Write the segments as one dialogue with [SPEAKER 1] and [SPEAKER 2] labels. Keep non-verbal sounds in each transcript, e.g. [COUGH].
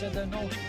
[SPEAKER 1] said they're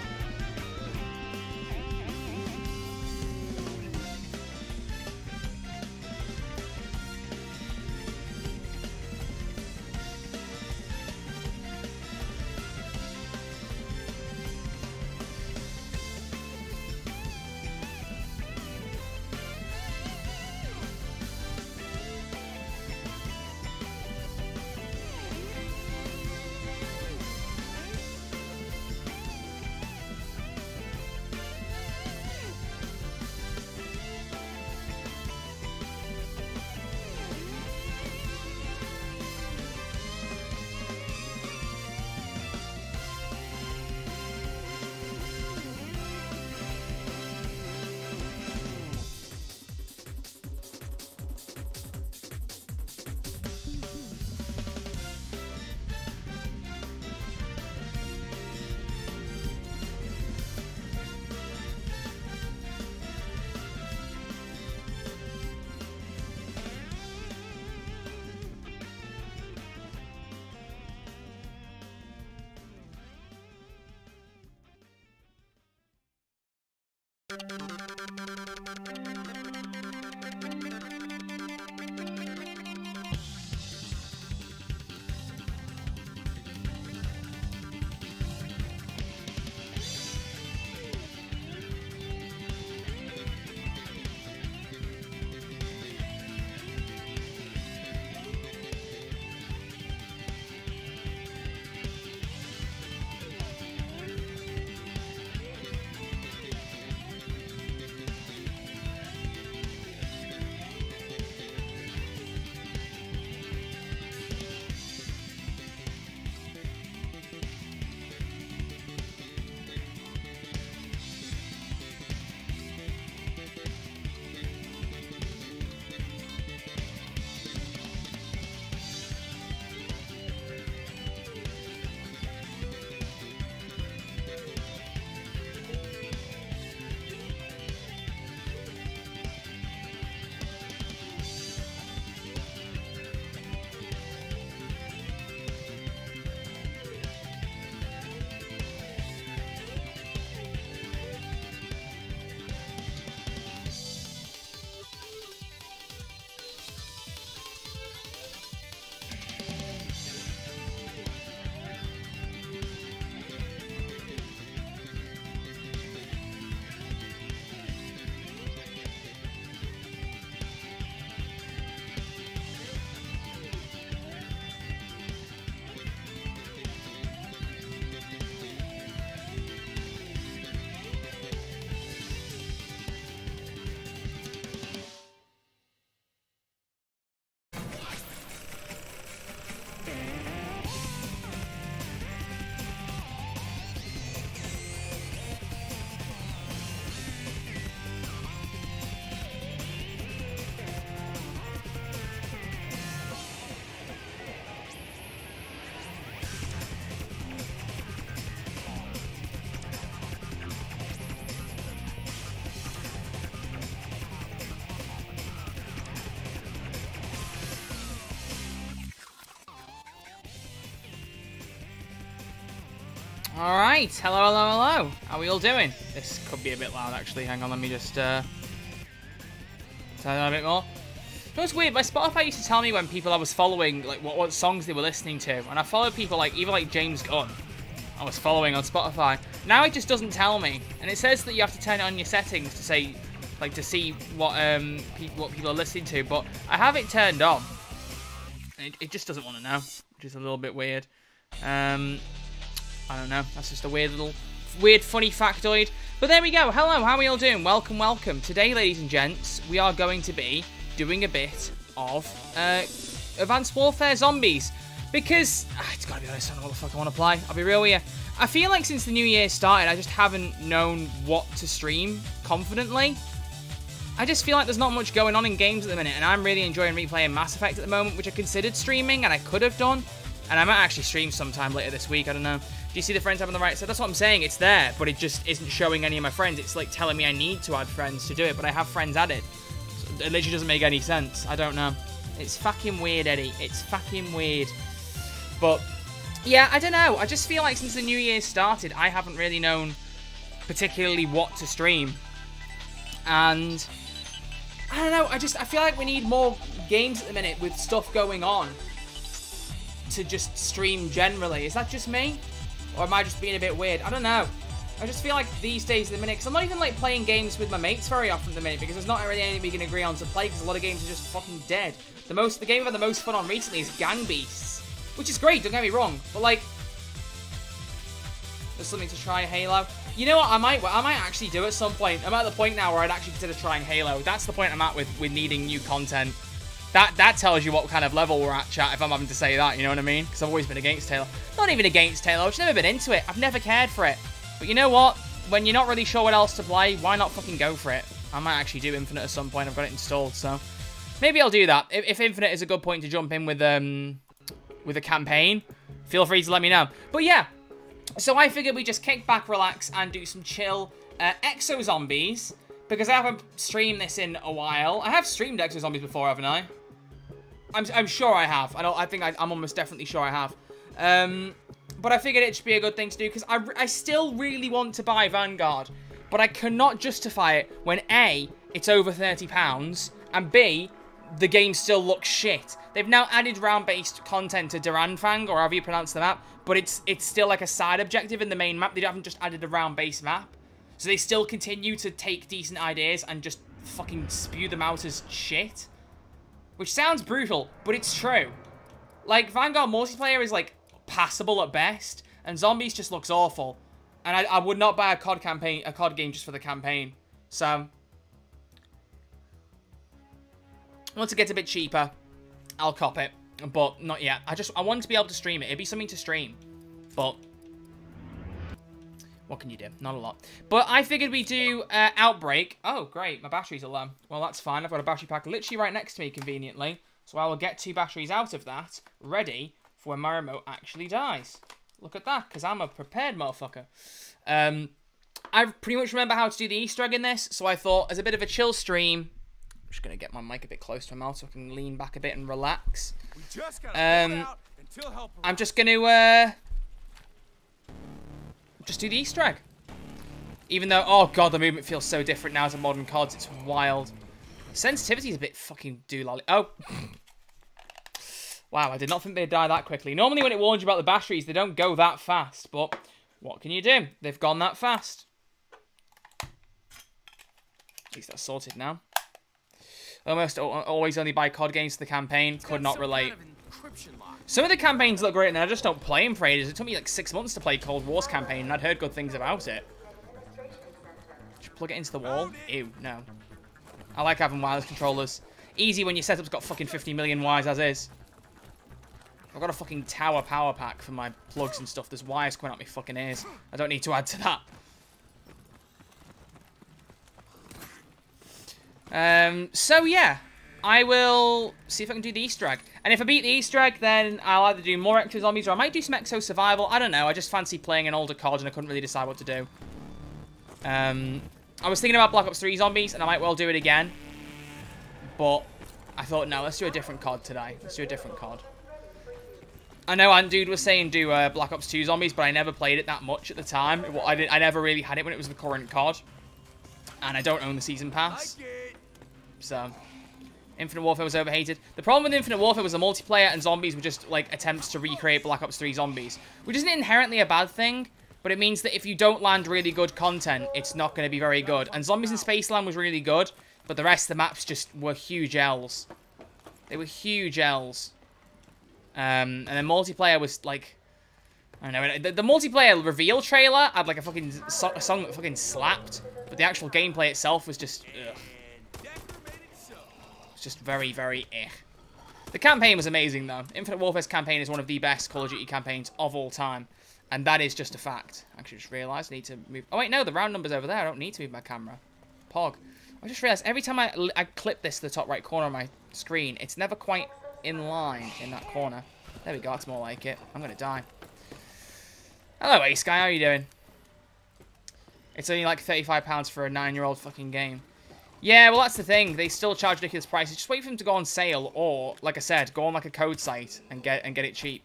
[SPEAKER 1] naughty.
[SPEAKER 2] All right. Hello, hello, hello. How are we all doing? This could be a bit loud, actually. Hang on, let me just uh, turn it on a bit more. Know, it's weird. My Spotify used to tell me when people I was following, like what, what songs they were listening to, and I followed people like even like James Gunn. I was following on Spotify. Now it just doesn't tell me, and it says that you have to turn it on your settings to say, like, to see what um pe what people are listening to. But I have it turned on. It, it just doesn't want to know, which is a little bit weird. Um, I don't know. That's just a weird little, weird, funny factoid. But there we go. Hello, how are we all doing? Welcome, welcome. Today, ladies and gents, we are going to be doing a bit of uh, Advanced Warfare Zombies. Because, ah, it's gotta be honest, I don't know what the fuck I want to play. I'll be real with you. I feel like since the new year started, I just haven't known what to stream confidently. I just feel like there's not much going on in games at the minute, and I'm really enjoying replaying Mass Effect at the moment, which I considered streaming, and I could have done. And I might actually stream sometime later this week, I don't know. Do you see the friends tab on the right? So that's what I'm saying, it's there, but it just isn't showing any of my friends. It's like telling me I need to add friends to do it, but I have friends added. So it literally doesn't make any sense. I don't know. It's fucking weird, Eddie. It's fucking weird. But yeah, I don't know. I just feel like since the new year started, I haven't really known particularly what to stream. And I don't know, I just I feel like we need more games at the minute with stuff going on to just stream generally. Is that just me? Or am I just being a bit weird? I don't know. I just feel like these days at the minute, because I'm not even like playing games with my mates very often at the minute, because there's not really anything we can agree on to play, because a lot of games are just fucking dead. The most, the game I've had the most fun on recently is Gang Beasts, which is great, don't get me wrong, but like, there's something to try Halo. You know what, I might, I might actually do at some point. I'm at the point now where I'd actually consider trying Halo. That's the point I'm at with, with needing new content. That that tells you what kind of level we're at, chat, if I'm having to say that, you know what I mean? Because I've always been against Halo. Not even against Halo, I've just never been into it. I've never cared for it. But you know what? When you're not really sure what else to play, why not fucking go for it? I might actually do Infinite at some point. I've got it installed, so... Maybe I'll do that. If, if Infinite is a good point to jump in with, um, with a campaign, feel free to let me know. But yeah, so I figured we just kick back, relax, and do some chill uh, Exo Zombies. Because I haven't streamed this in a while. I have streamed Exo Zombies before, haven't I? I'm, I'm sure I have. I don't. I think I, am almost definitely sure I have. Um, but I figured it should be a good thing to do because I, I still really want to buy Vanguard. But I cannot justify it when A, it's over £30, and B, the game still looks shit. They've now added round-based content to Der Anfang, or however you pronounce the map, but it's it's still like a side objective in the main map. They haven't just added a round-based map. So they still continue to take decent ideas and just fucking spew them out as shit. Which sounds brutal, but it's true. Like, Vanguard multiplayer is, like, passable at best, and Zombies just looks awful. And I, I would not buy a COD campaign, a COD game just for the campaign. So, once it gets a bit cheaper, I'll cop it. But not yet. I just, I want to be able to stream it. It'd be something to stream. But, what can you do? Not a lot. But I figured we do uh, Outbreak. Oh, great. My batteries are low. Well, that's fine. I've got a battery pack literally right next to me, conveniently. So I will get two batteries out of that, ready for when my remote actually dies. Look at that, because I'm a prepared motherfucker. Um, I pretty much remember how to do the Easter egg in this, so I thought, as a bit of a chill stream, I'm just going to get my mic a bit close to my mouth so I can lean back a bit and relax. Um, I'm just going to uh, just do the Easter egg. Even though, oh god, the movement feels so different now to modern cards. It's wild. Sensitivity is a bit fucking doolally. Oh. wow, I did not think they'd die that quickly. Normally when it warns you about the batteries, they don't go that fast. But what can you do? They've gone that fast. At least that's sorted now. Almost always only buy COD games for the campaign. Could not relate. Some of the campaigns look great, and I just don't play them for ages. It took me like six months to play Cold War's campaign, and I'd heard good things about it. Should plug it into the wall? Ew, no. I like having wireless controllers. Easy when your setup's got fucking 50 million wires as is. I've got a fucking tower power pack for my plugs and stuff. There's wires coming out my fucking ears. I don't need to add to that. Um, so yeah, I will see if I can do the Easter egg. And if I beat the Easter egg, then I'll either do more Exo Zombies or I might do some Exo Survival. I don't know. I just fancy playing an older card and I couldn't really decide what to do. Um, I was thinking about Black Ops 3 Zombies and I might well do it again. But I thought, no, let's do a different card today. Let's do a different card. I know Ant Dude was saying do uh, Black Ops 2 Zombies, but I never played it that much at the time. I, did, I never really had it when it was the current card. And I don't own the Season Pass. So, Infinite Warfare was overhated. The problem with Infinite Warfare was the multiplayer and zombies were just, like, attempts to recreate Black Ops 3 zombies. Which isn't inherently a bad thing, but it means that if you don't land really good content, it's not going to be very good. And Zombies in Spaceland was really good, but the rest of the maps just were huge L's. They were huge L's. Um, and then multiplayer was, like... I don't know, the, the multiplayer reveal trailer had, like, a fucking so a song that fucking slapped. But the actual gameplay itself was just... Ugh just very, very eh. The campaign was amazing, though. Infinite Warfare's campaign is one of the best Call of Duty campaigns of all time. And that is just a fact. I actually just realised I need to move... Oh, wait, no, the round number's over there. I don't need to move my camera. Pog. I just realised every time I, I clip this to the top right corner of my screen, it's never quite in line in that corner. There we go. That's more like it. I'm going to die. Hello, Ace Guy. How are you doing? It's only like £35 for a nine-year-old fucking game. Yeah, well, that's the thing. They still charge ridiculous prices. Just wait for them to go on sale, or, like I said, go on like a code site and get and get it cheap.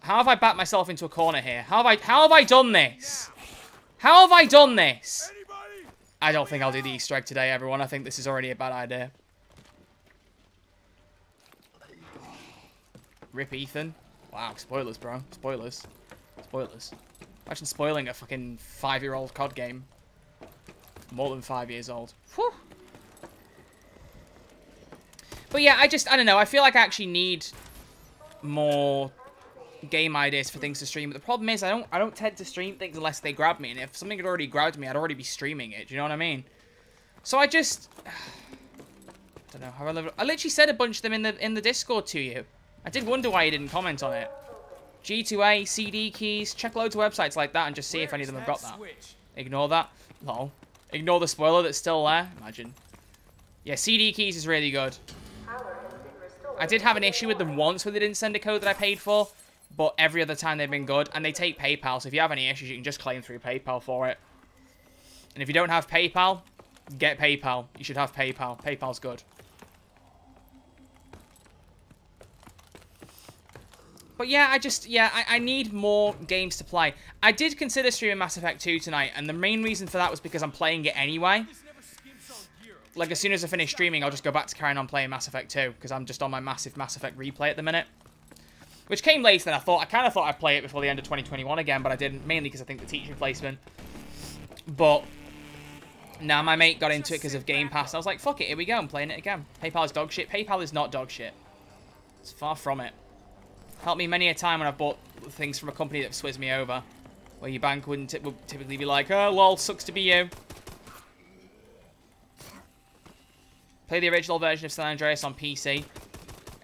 [SPEAKER 2] How have I backed myself into a corner here? How have I how have I done this? How have I done this? I don't think I'll do the Easter egg today, everyone. I think this is already a bad idea. Rip Ethan. Wow, spoilers, bro. Spoilers. Spoilers. Imagine spoiling a fucking five-year-old COD game. More than five years old. Whew. But yeah, I just, I don't know. I feel like I actually need more game ideas for things to stream. But the problem is I don't I don't tend to stream things unless they grab me. And if something had already grabbed me, I'd already be streaming it. Do you know what I mean? So I just [SIGHS] I don't know how I live. I literally said a bunch of them in the in the Discord to you. I did wonder why you didn't comment on it. G2A, CD keys, check loads of websites like that and just see if any of them have got that. Ignore that. Lol. Ignore the spoiler that's still there. Imagine. Yeah, CD keys is really good. I did have an issue with them once where they didn't send a code that I paid for, but every other time they've been good, and they take PayPal, so if you have any issues, you can just claim through PayPal for it. And if you don't have PayPal, get PayPal. You should have PayPal. PayPal's good. But yeah, I just, yeah, I, I, need more games to play. I did consider streaming Mass Effect 2 tonight, and the main reason for that was because I'm playing it anyway. Like, as soon as I finish streaming, I'll just go back to carrying on playing Mass Effect 2, because I'm just on my massive Mass Effect replay at the minute. Which came later than I thought. I kind of thought I'd play it before the end of 2021 again, but I didn't, mainly because I think the teaching placement. But, now my mate got into it because of Game Pass, I was like, fuck it, here we go, I'm playing it again. PayPal is dog shit. PayPal is not dog shit. It's far from it. Helped me many a time when I've bought things from a company that swizzed me over. Where your bank wouldn't would typically be like, oh, lol, sucks to be you. Play the original version of San Andreas on PC.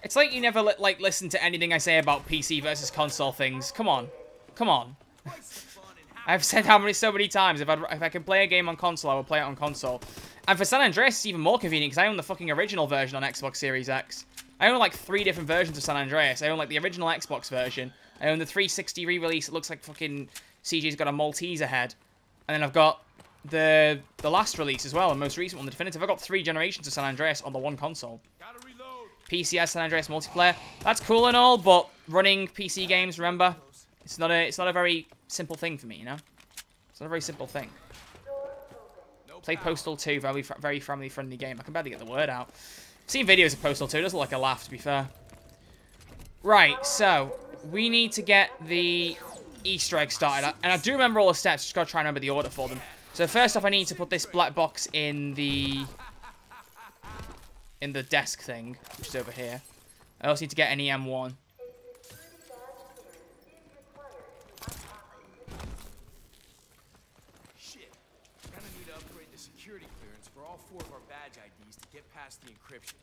[SPEAKER 2] It's like you never li like listen to anything I say about PC versus console things. Come on. Come on. [LAUGHS] I've said how many so many times, if, i if I can play a game on console, I will play it on console. And for San Andreas, it's even more convenient because I own the fucking original version on Xbox Series X. I own like three different versions of San Andreas. I own like the original Xbox version. I own the 360 re-release. It looks like fucking CJ's got a Maltese ahead. And then I've got the the last release as well, the most recent one, the definitive. I've got three generations of San Andreas on the one console. PCS San Andreas multiplayer. That's cool and all, but running PC games, remember, it's not a it's not a very simple thing for me, you know. It's not a very simple thing. Play Postal 2, very very family friendly game. I can barely get the word out seen videos of Postal 2. It doesn't look like a laugh, to be fair. Right, so we need to get the Easter egg started. And I do remember all the steps. Just got to try and remember the order for them. So first off, I need to put this black box in the in the desk thing, which is over here. I also need to get an EM1. the encryption.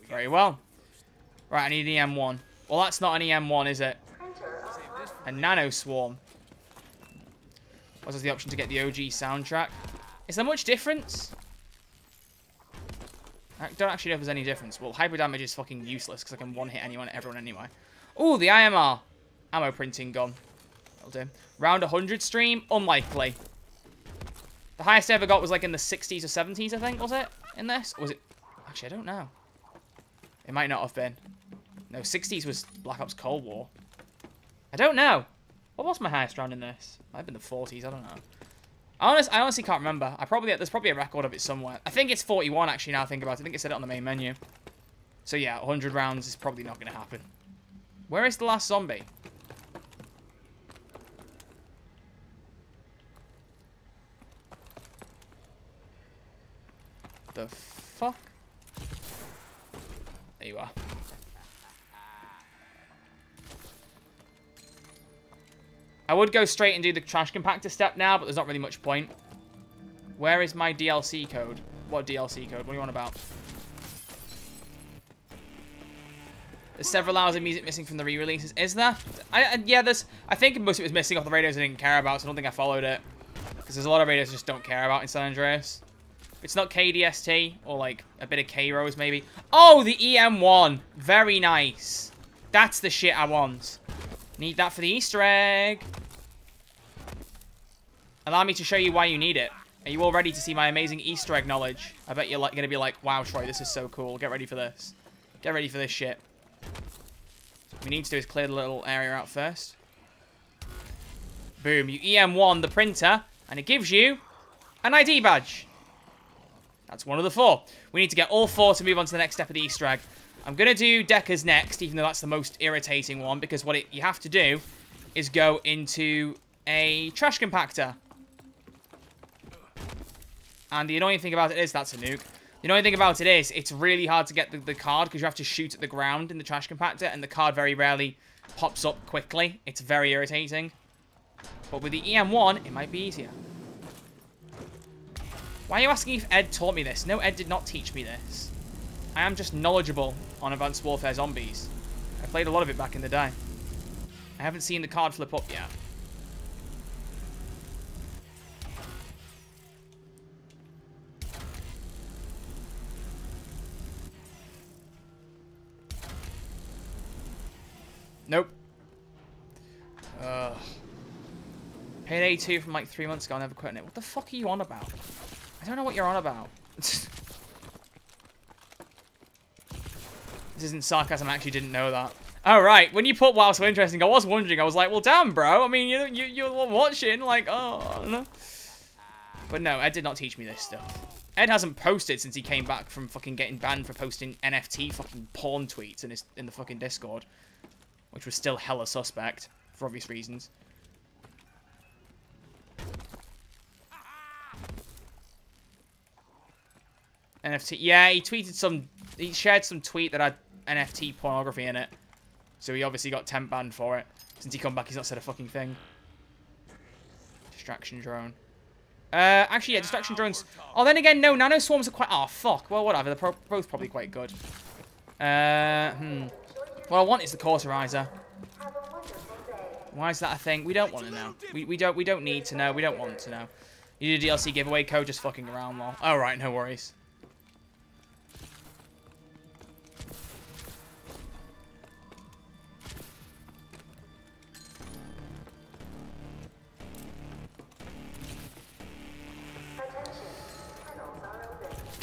[SPEAKER 2] We Very well. Right, I need an EM1. Well, that's not an EM1, is it? A Nano Swarm. Was there the option to get the OG soundtrack? Is there much difference? I don't actually know if there's any difference. Well, hyper damage is fucking useless because I can one-hit anyone, everyone anyway. Oh, the IMR. Ammo printing gun. That'll do. Round 100 stream? Unlikely. The highest I ever got was like in the 60s or 70s, I think, was it? In this? Or was it Actually, I don't know. It might not have been. No, 60s was Black Ops Cold War. I don't know. What was my highest round in this? Might have been the 40s. I don't know. I honestly, I honestly can't remember. I probably There's probably a record of it somewhere. I think it's 41, actually, now I think about it. I think it said it on the main menu. So, yeah, 100 rounds is probably not going to happen. Where is the last zombie? The fuck? There you are. I would go straight and do the trash compactor step now, but there's not really much point. Where is my DLC code? What DLC code? What do you want about? There's several hours of music missing from the re-releases. Is there? I, I, yeah, there's... I think most of it was missing off the radios I didn't care about, so I don't think I followed it. Because there's a lot of radios I just don't care about in San Andreas. It's not KDST or like a bit of K-Rose maybe. Oh, the EM1. Very nice. That's the shit I want. Need that for the Easter egg. Allow me to show you why you need it. Are you all ready to see my amazing Easter egg knowledge? I bet you're like, going to be like, wow, Troy, this is so cool. Get ready for this. Get ready for this shit. What we need to do is clear the little area out first. Boom. You EM1 the printer, and it gives you an ID badge. That's one of the four. We need to get all four to move on to the next step of the Easter egg. I'm going to do Deckers next, even though that's the most irritating one, because what it, you have to do is go into a trash compactor. And the annoying thing about it is, that's a nuke. The annoying thing about it is, it's really hard to get the, the card because you have to shoot at the ground in the trash compactor, and the card very rarely pops up quickly. It's very irritating. But with the EM1, it might be easier. Why are you asking if Ed taught me this? No, Ed did not teach me this. I am just knowledgeable on Advanced Warfare Zombies. I played a lot of it back in the day. I haven't seen the card flip up yet. Nope. Ugh. Payday 2 from like three months ago, I never quit it. What the fuck are you on about? I don't know what you're on about. [LAUGHS] this isn't sarcasm, I actually didn't know that. Oh, right. When you put wow so interesting, I was wondering. I was like, well, damn, bro. I mean, you, you, you're watching. Like, oh, I. But no, Ed did not teach me this stuff. Ed hasn't posted since he came back from fucking getting banned for posting NFT fucking porn tweets in, his, in the fucking Discord. Which was still hella suspect, for obvious reasons. NFT. Yeah, he tweeted some... He shared some tweet that had NFT pornography in it. So he obviously got temp banned for it. Since he come back, he's not said a fucking thing. Distraction drone. Uh, actually, yeah, distraction drones. Oh, then again, no, nano swarms are quite... Oh, fuck. Well, whatever. They're pro both probably quite good. Uh, hmm. What I want is the cauterizer. Why is that a thing? We don't want to know. We, we don't we don't need to know. We don't want to know. You do DLC giveaway code just fucking around, lol. Alright, no worries.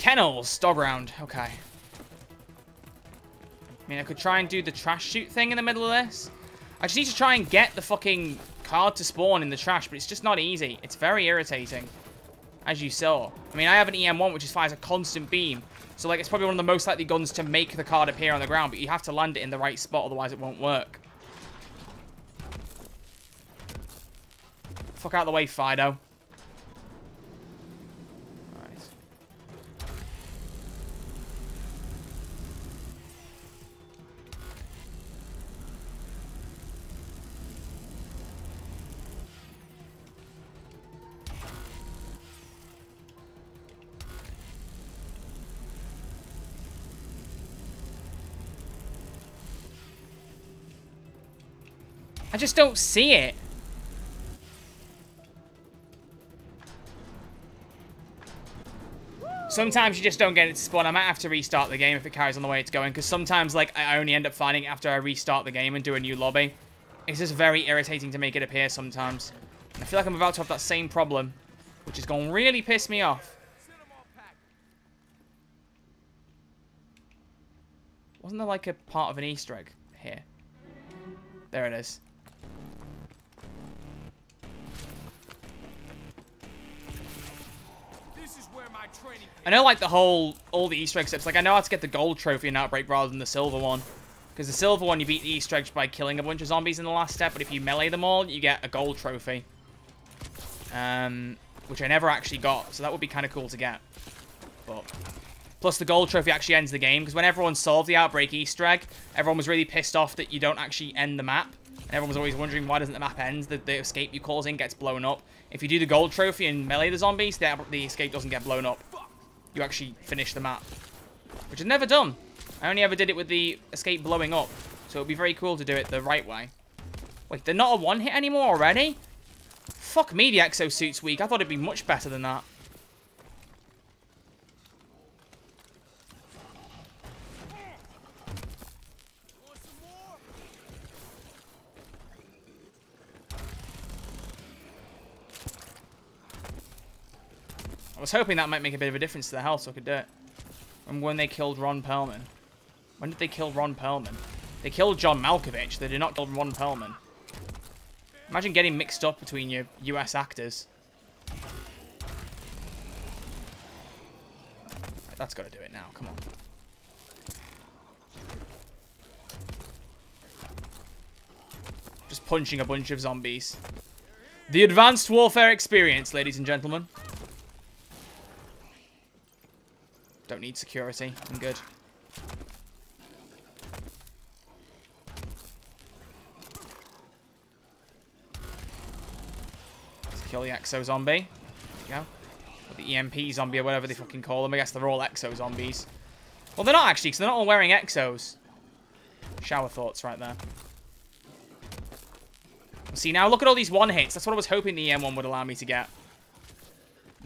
[SPEAKER 2] Kennels, dog round. Okay. I mean, I could try and do the trash shoot thing in the middle of this. I just need to try and get the fucking card to spawn in the trash, but it's just not easy. It's very irritating, as you saw. I mean, I have an EM1, which fires a constant beam. So, like, it's probably one of the most likely guns to make the card appear on the ground, but you have to land it in the right spot, otherwise it won't work. Fuck out the way, Fido. I just don't see it. Sometimes you just don't get it to spawn. I might have to restart the game if it carries on the way it's going. Because sometimes, like, I only end up finding it after I restart the game and do a new lobby. It's just very irritating to make it appear sometimes. I feel like I'm about to have that same problem. Which is going to really piss me off. Wasn't there, like, a part of an Easter egg here? There it is. I know, like, the whole, all the Easter egg steps. Like, I know how to get the gold trophy in Outbreak rather than the silver one. Because the silver one, you beat the Easter eggs by killing a bunch of zombies in the last step. But if you melee them all, you get a gold trophy. Um, which I never actually got. So that would be kind of cool to get. But... Plus, the gold trophy actually ends the game. Because when everyone solved the Outbreak Easter egg, everyone was really pissed off that you don't actually end the map. And everyone was always wondering, why doesn't the map end? The, the escape you causing gets blown up. If you do the gold trophy and melee the zombies, the, the escape doesn't get blown up you actually finish the map. Which I've never done. I only ever did it with the escape blowing up. So it would be very cool to do it the right way. Wait, they're not a one-hit anymore already? Fuck me, the exosuit's weak. I thought it'd be much better than that. I was hoping that might make a bit of a difference to the health so I could do it. And when they killed Ron Perlman. When did they kill Ron Perlman? They killed John Malkovich. They did not kill Ron Perlman. Imagine getting mixed up between your US actors. That's got to do it now. Come on. Just punching a bunch of zombies. The advanced warfare experience, ladies and gentlemen. Don't need security. I'm good. Let's kill the exo zombie. There go. Or the EMP zombie or whatever they fucking call them. I guess they're all exo zombies. Well, they're not actually, because they're not all wearing exos. Shower thoughts right there. See, now look at all these one hits. That's what I was hoping the EM1 would allow me to get.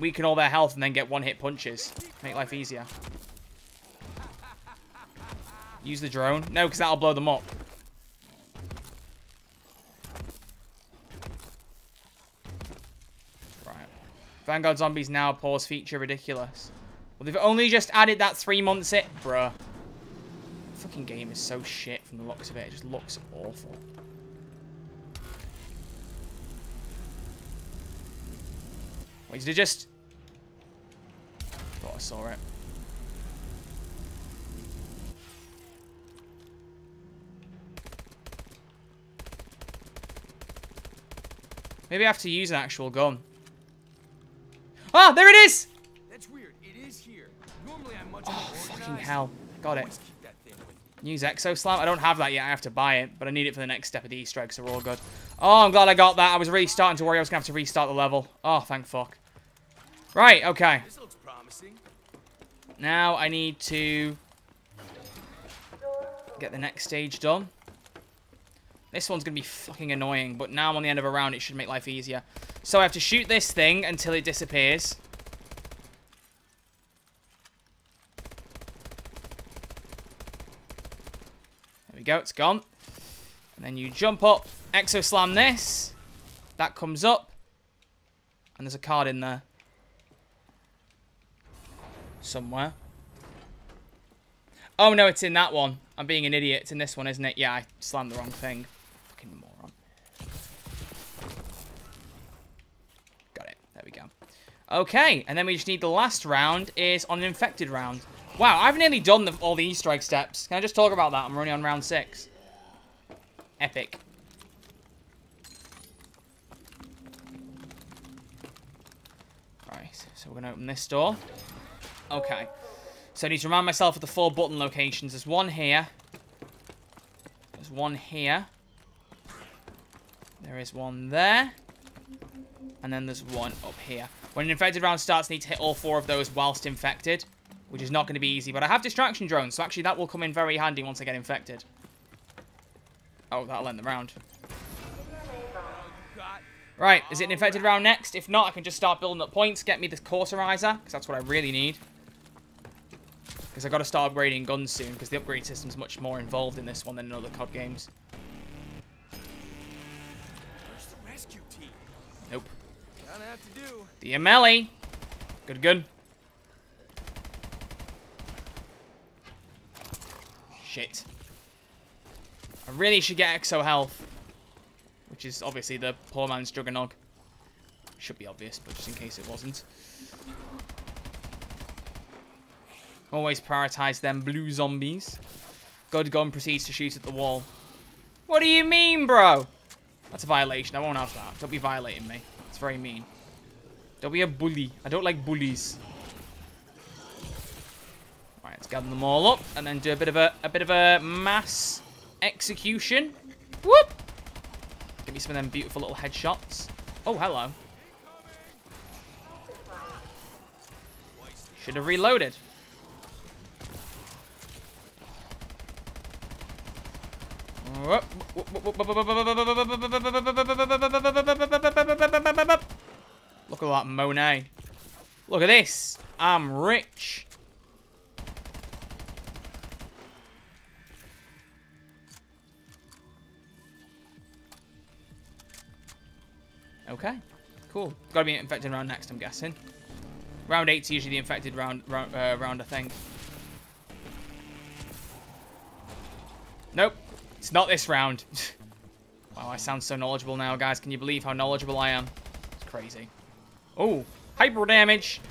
[SPEAKER 2] Weaken all their health and then get one hit punches. Make life easier. Use the drone. No, because that'll blow them up. Right. Vanguard Zombies now pause feature ridiculous. Well, they've only just added that three months it. Bruh. The fucking game is so shit from the looks of it. It just looks awful. Wait, did it just... Thought I saw it. Maybe I have to use an actual gun. Ah, there it is!
[SPEAKER 3] That's weird. It is here. Normally I'm much
[SPEAKER 2] Oh, fucking hell. Got it.
[SPEAKER 3] Always keep that thing with me.
[SPEAKER 2] Use Exo Slam. I don't have that yet. I have to buy it, but I need it for the next step of the Easter egg, so we're all good. Oh, I'm glad I got that. I was really starting to worry I was going to have to restart the level. Oh, thank fuck. Right, okay. Now I need to get the next stage done. This one's going to be fucking annoying, but now I'm on the end of a round, it should make life easier. So I have to shoot this thing until it disappears. There we go, it's gone. And then you jump up, exo slam this. That comes up. And there's a card in there. Somewhere. Oh, no, it's in that one. I'm being an idiot. It's in this one, isn't it? Yeah, I slammed the wrong thing. Fucking moron. Got it. There we go. Okay, and then we just need the last round is on an infected round. Wow, I've nearly done the, all the Easter egg steps. Can I just talk about that? I'm running on round six. Epic. Alright, so we're going to open this door. Okay. So I need to remind myself of the four button locations. There's one here. There's one here. There is one there. And then there's one up here. When an infected round starts, I need to hit all four of those whilst infected. Which is not going to be easy. But I have distraction drones, so actually that will come in very handy once I get infected. Oh, that'll end the round. Right, is it an infected round next? If not, I can just start building up points, get me the cauterizer, because that's what I really need. Because I've got to start upgrading guns soon, because the upgrade system's much more involved in this one than in other COD games.
[SPEAKER 3] Where's the rescue team?
[SPEAKER 2] Nope.
[SPEAKER 3] Gonna have to do.
[SPEAKER 2] The MLE. Good, good. Shit. I really should get Exo Health. Which is obviously the poor man's Juggernog. Should be obvious, but just in case it wasn't. Always prioritize them blue zombies. God gun proceeds to shoot at the wall. What do you mean, bro? That's a violation. I won't have that. Don't be violating me. It's very mean. Don't be a bully. I don't like bullies. Right, let's gather them all up and then do a bit of a a bit of a mass execution. Whoop! Give me some of them beautiful little headshots. Oh, hello. Should have reloaded. Look at that Monet. Look at this. I'm rich. Okay. Cool. Gotta be infected round next, I'm guessing. Round 8's usually the infected round, round, uh, round I think. Nope. It's not this round. [LAUGHS] Wow, I sound so knowledgeable now, guys. Can you believe how knowledgeable I am? It's crazy. Oh, hyper damage.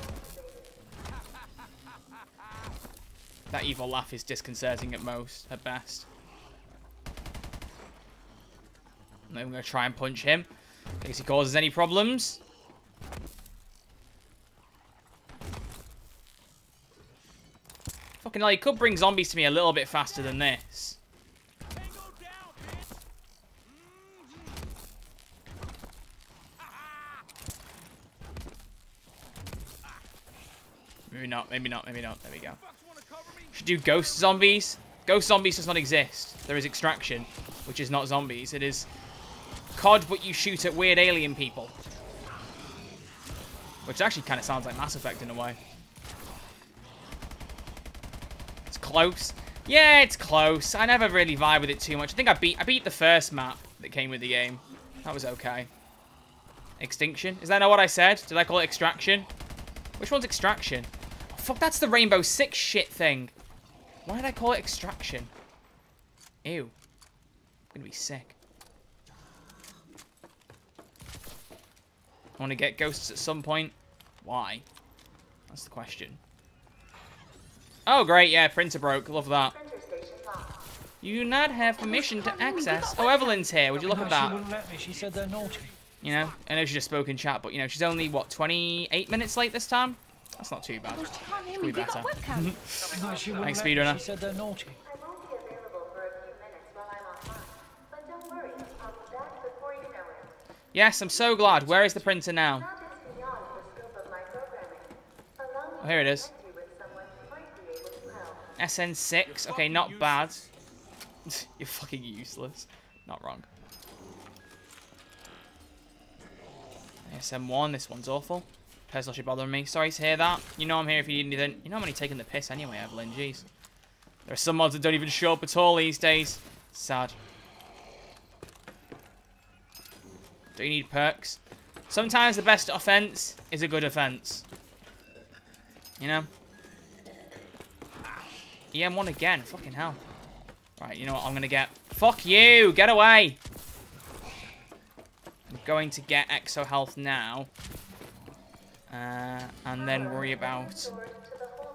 [SPEAKER 2] That evil laugh is disconcerting at most, at best. I'm going to try and punch him. In case he causes any problems. Fucking hell, he could bring zombies to me a little bit faster than this. Maybe not, maybe not, maybe not. There we go. Should do ghost zombies. Ghost zombies does not exist. There is extraction, which is not zombies. It is COD, but you shoot at weird alien people. Which actually kind of sounds like Mass Effect in a way. It's close. Yeah, it's close. I never really vibe with it too much. I think I beat I beat the first map that came with the game. That was okay. Extinction? Is that not what I said? Did I call it extraction? Which one's extraction? Fuck, that's the Rainbow Six shit thing. Why did I call it extraction? Ew. I'm gonna be sick. I want to get ghosts at some point. Why? That's the question. Oh, great. Yeah, printer broke. Love that. You do not have permission to access. Oh, Evelyn's here. Would you look at
[SPEAKER 1] She
[SPEAKER 2] that?
[SPEAKER 1] wouldn't let me. She said they're naughty.
[SPEAKER 2] You know, I know she just spoke in chat, but you know, she's only what 28 minutes late this time. That's not too bad.
[SPEAKER 4] Can't
[SPEAKER 2] Could be
[SPEAKER 4] me. They got
[SPEAKER 2] better.
[SPEAKER 4] webcam. [LAUGHS]
[SPEAKER 1] No, she wouldn't
[SPEAKER 2] Thanks,
[SPEAKER 1] let
[SPEAKER 2] speedrunner.
[SPEAKER 1] She said they're naughty.
[SPEAKER 5] I won't be available for a few minutes while I'm offline. But don't worry, I'll be back before you know it.
[SPEAKER 2] Yes, I'm so glad. Where is the printer now?
[SPEAKER 5] Now this is beyond the scope of my programming. Allow me
[SPEAKER 2] Oh, here it
[SPEAKER 5] to
[SPEAKER 2] is.
[SPEAKER 5] connect you with someone who might be able to help.
[SPEAKER 2] SN6. Okay, not bad. [LAUGHS] You're fucking useless. Not wrong. SM1, this one's awful. Personal should bothering me. Sorry to hear that. You know I'm here if you need anything. You know I'm only taking the piss anyway, Evelyn. Jeez. There are some mods that don't even show up at all these days. Sad. Do you need perks? Sometimes the best offense is a good offense. You know? EM1 again. Fucking hell. Right, you know what I'm going to get? Fuck you! Get away! I'm going to get Exo Health now. Uh, and then worry about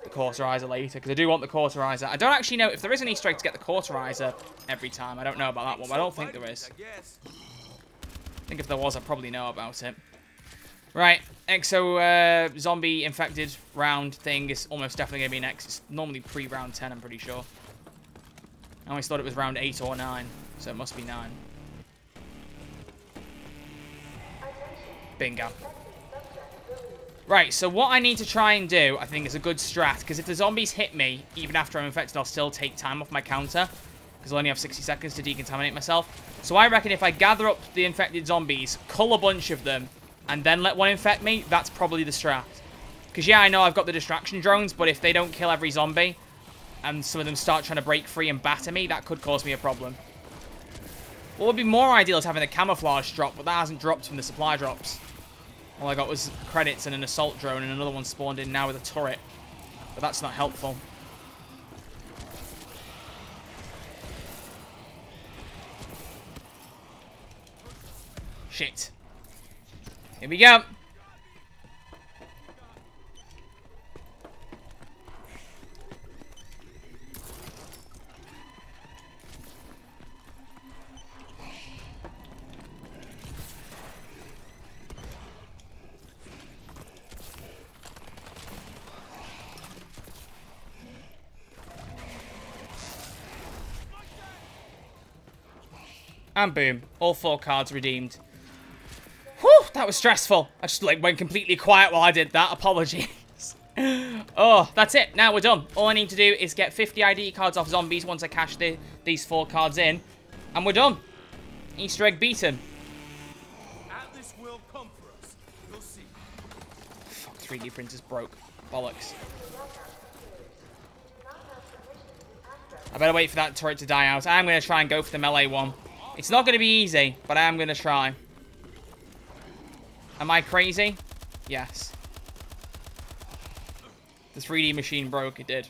[SPEAKER 2] the Cauterizer later. Because I do want the Cauterizer. I don't actually know if there is an Easter egg to get the Cauterizer every time. I don't know about that one, but I don't think there is.
[SPEAKER 3] I
[SPEAKER 2] think if there was, I'd probably know about it. Right, Exo uh, zombie infected round thing is almost definitely going to be next. It's normally pre-round 10, I'm pretty sure. I always thought it was round 8 or 9, so it must be 9. Bingo. Right, so what I need to try and do, I think, is a good strat. Because if the zombies hit me, even after I'm infected, I'll still take time off my counter. Because I'll only have 60 seconds to decontaminate myself. So I reckon if I gather up the infected zombies, cull a bunch of them, and then let one infect me, that's probably the strat. Because, yeah, I know I've got the distraction drones, but if they don't kill every zombie, and some of them start trying to break free and batter me, that could cause me a problem. What would be more ideal is having a camouflage drop, but that hasn't dropped from the supply drops. All I got was credits and an assault drone, and another one spawned in now with a turret. But that's not helpful. Shit. Here we go. And boom, all four cards redeemed. Whew, that was stressful. I just like went completely quiet while I did that. [LAUGHS] Apologies. [LAUGHS] oh, that's it. Now we're done. All I need to do is get 50 ID cards off zombies once I cash the, these four cards in. And we're done. Easter egg beaten.
[SPEAKER 3] Atlas will come for us. You'll see.
[SPEAKER 2] Fuck, 3D printers broke. Bollocks. I better wait for that turret to die out. I'm going to try and go for the melee one. It's not going to be easy, but I am going to try. Am I crazy? Yes. The 3D machine broke, it did.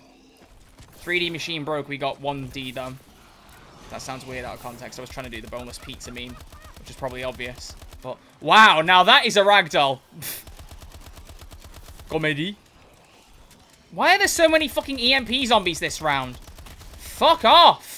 [SPEAKER 2] 3D machine broke, we got 1D though. That sounds weird out of context. I was trying to do the boneless pizza meme, which is probably obvious. But, wow, now that is a ragdoll. [LAUGHS] Comedy. Why are there so many fucking EMP zombies this round? Fuck off!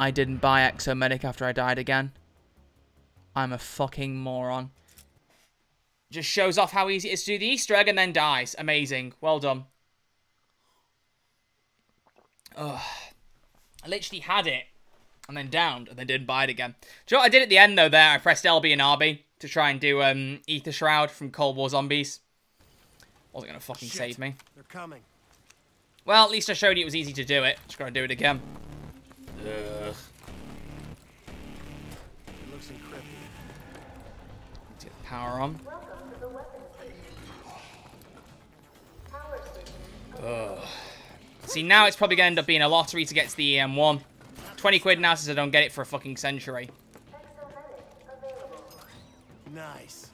[SPEAKER 5] I
[SPEAKER 2] didn't buy Exomedic after I died again. I'm a fucking moron. Just shows off how easy it is to do the Easter egg and then dies. Amazing. Well done. Ugh. I literally had it and then downed and then didn't buy it again. Do you know what I did at the end though there? I pressed LB and RB to try and do um, Ether Shroud from Cold War Zombies. Wasn't going to fucking
[SPEAKER 3] Shit.
[SPEAKER 2] save me.
[SPEAKER 3] They're coming.
[SPEAKER 2] Well, at least I showed you it was easy to do it. Just gotta do it again. Ugh.
[SPEAKER 3] It looks encrypted.
[SPEAKER 2] Let's get the power on.
[SPEAKER 5] Welcome to the weapons station. Power station.
[SPEAKER 2] See, now it's probably going to end up being a lottery to get to the EM1. 20 quid now since I don't get it for a fucking century.
[SPEAKER 3] Nice.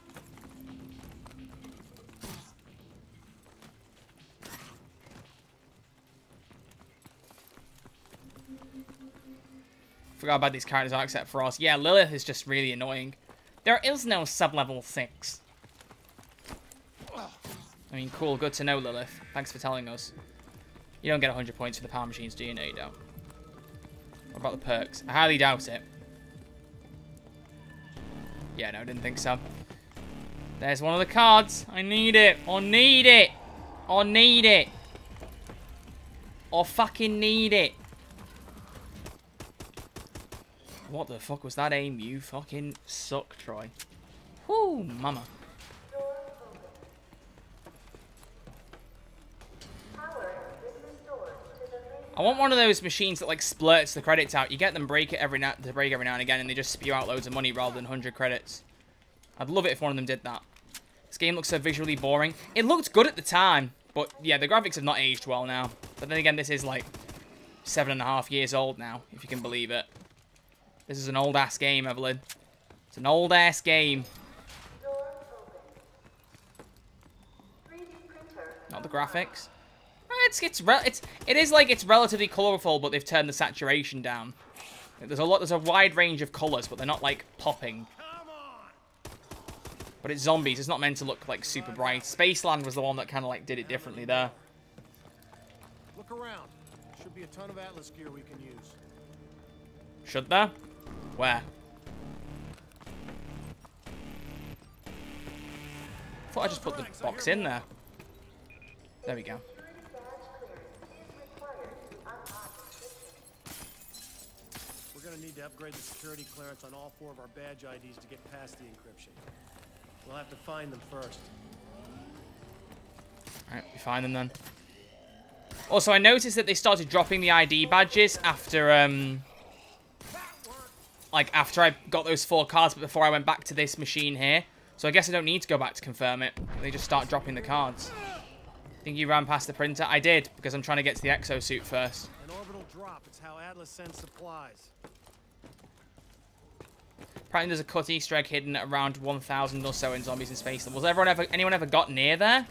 [SPEAKER 2] Forgot about these characters except for us. Yeah, Lilith is just really annoying. There is no sub-level 6. I mean, cool, good to know, Lilith. Thanks for telling us. You don't get 100 points for the power machines, do you? No, you don't. What about the perks? I highly doubt it. Yeah, no, didn't think so. There's one of the cards. I need it. I need it. I need it. I fucking need it. What the fuck was that aim? You fucking suck, Troy. Whoo, mama. I want one of those machines that like splurts the credits out. You get them break it every now to break every now and again, and they just spew out loads of money rather than 100 credits. I'd love it if one of them did that. This game looks so visually boring. It looked good at the time, but yeah, the graphics have not aged well now. But then again, this is like seven and a half years old now, if you can believe it. This is an old ass game, Evelyn. It's an old ass game.
[SPEAKER 5] door open. 3D printer.
[SPEAKER 2] Not the graphics. Uh, It's it's it's it is like it's relatively colorful, but they've turned the saturation down. There's a lot. There's a wide range of colors, but they're not like popping. But it's zombies. It's not meant to look like super bright. Spaceland was the one that kind of like did it differently there.
[SPEAKER 3] Look around. Should be a ton of Atlas gear we can use.
[SPEAKER 2] Should there? Where? Thought I just put the box in there. There we go.
[SPEAKER 5] Security badge clearance is required to unlock the system.
[SPEAKER 3] We're gonna need to upgrade the security clearance on all four of our badge IDs to get past the encryption. We'll have to find them first.
[SPEAKER 2] Alright, we find them then. Also, I noticed that they started dropping the ID badges after, um... Like, after I got those four cards, but before I went back to this machine here. So I guess I don't need to go back to confirm it. They just start dropping the cards. Think you ran past the printer? I did, because I'm trying to get to the exosuit first.
[SPEAKER 3] An orbital drop. It's how Atlas sends supplies.
[SPEAKER 2] Apparently there's a cut Easter egg hidden at around 1,000 or so in Zombies in Space. Was everyone ever, anyone ever got near there?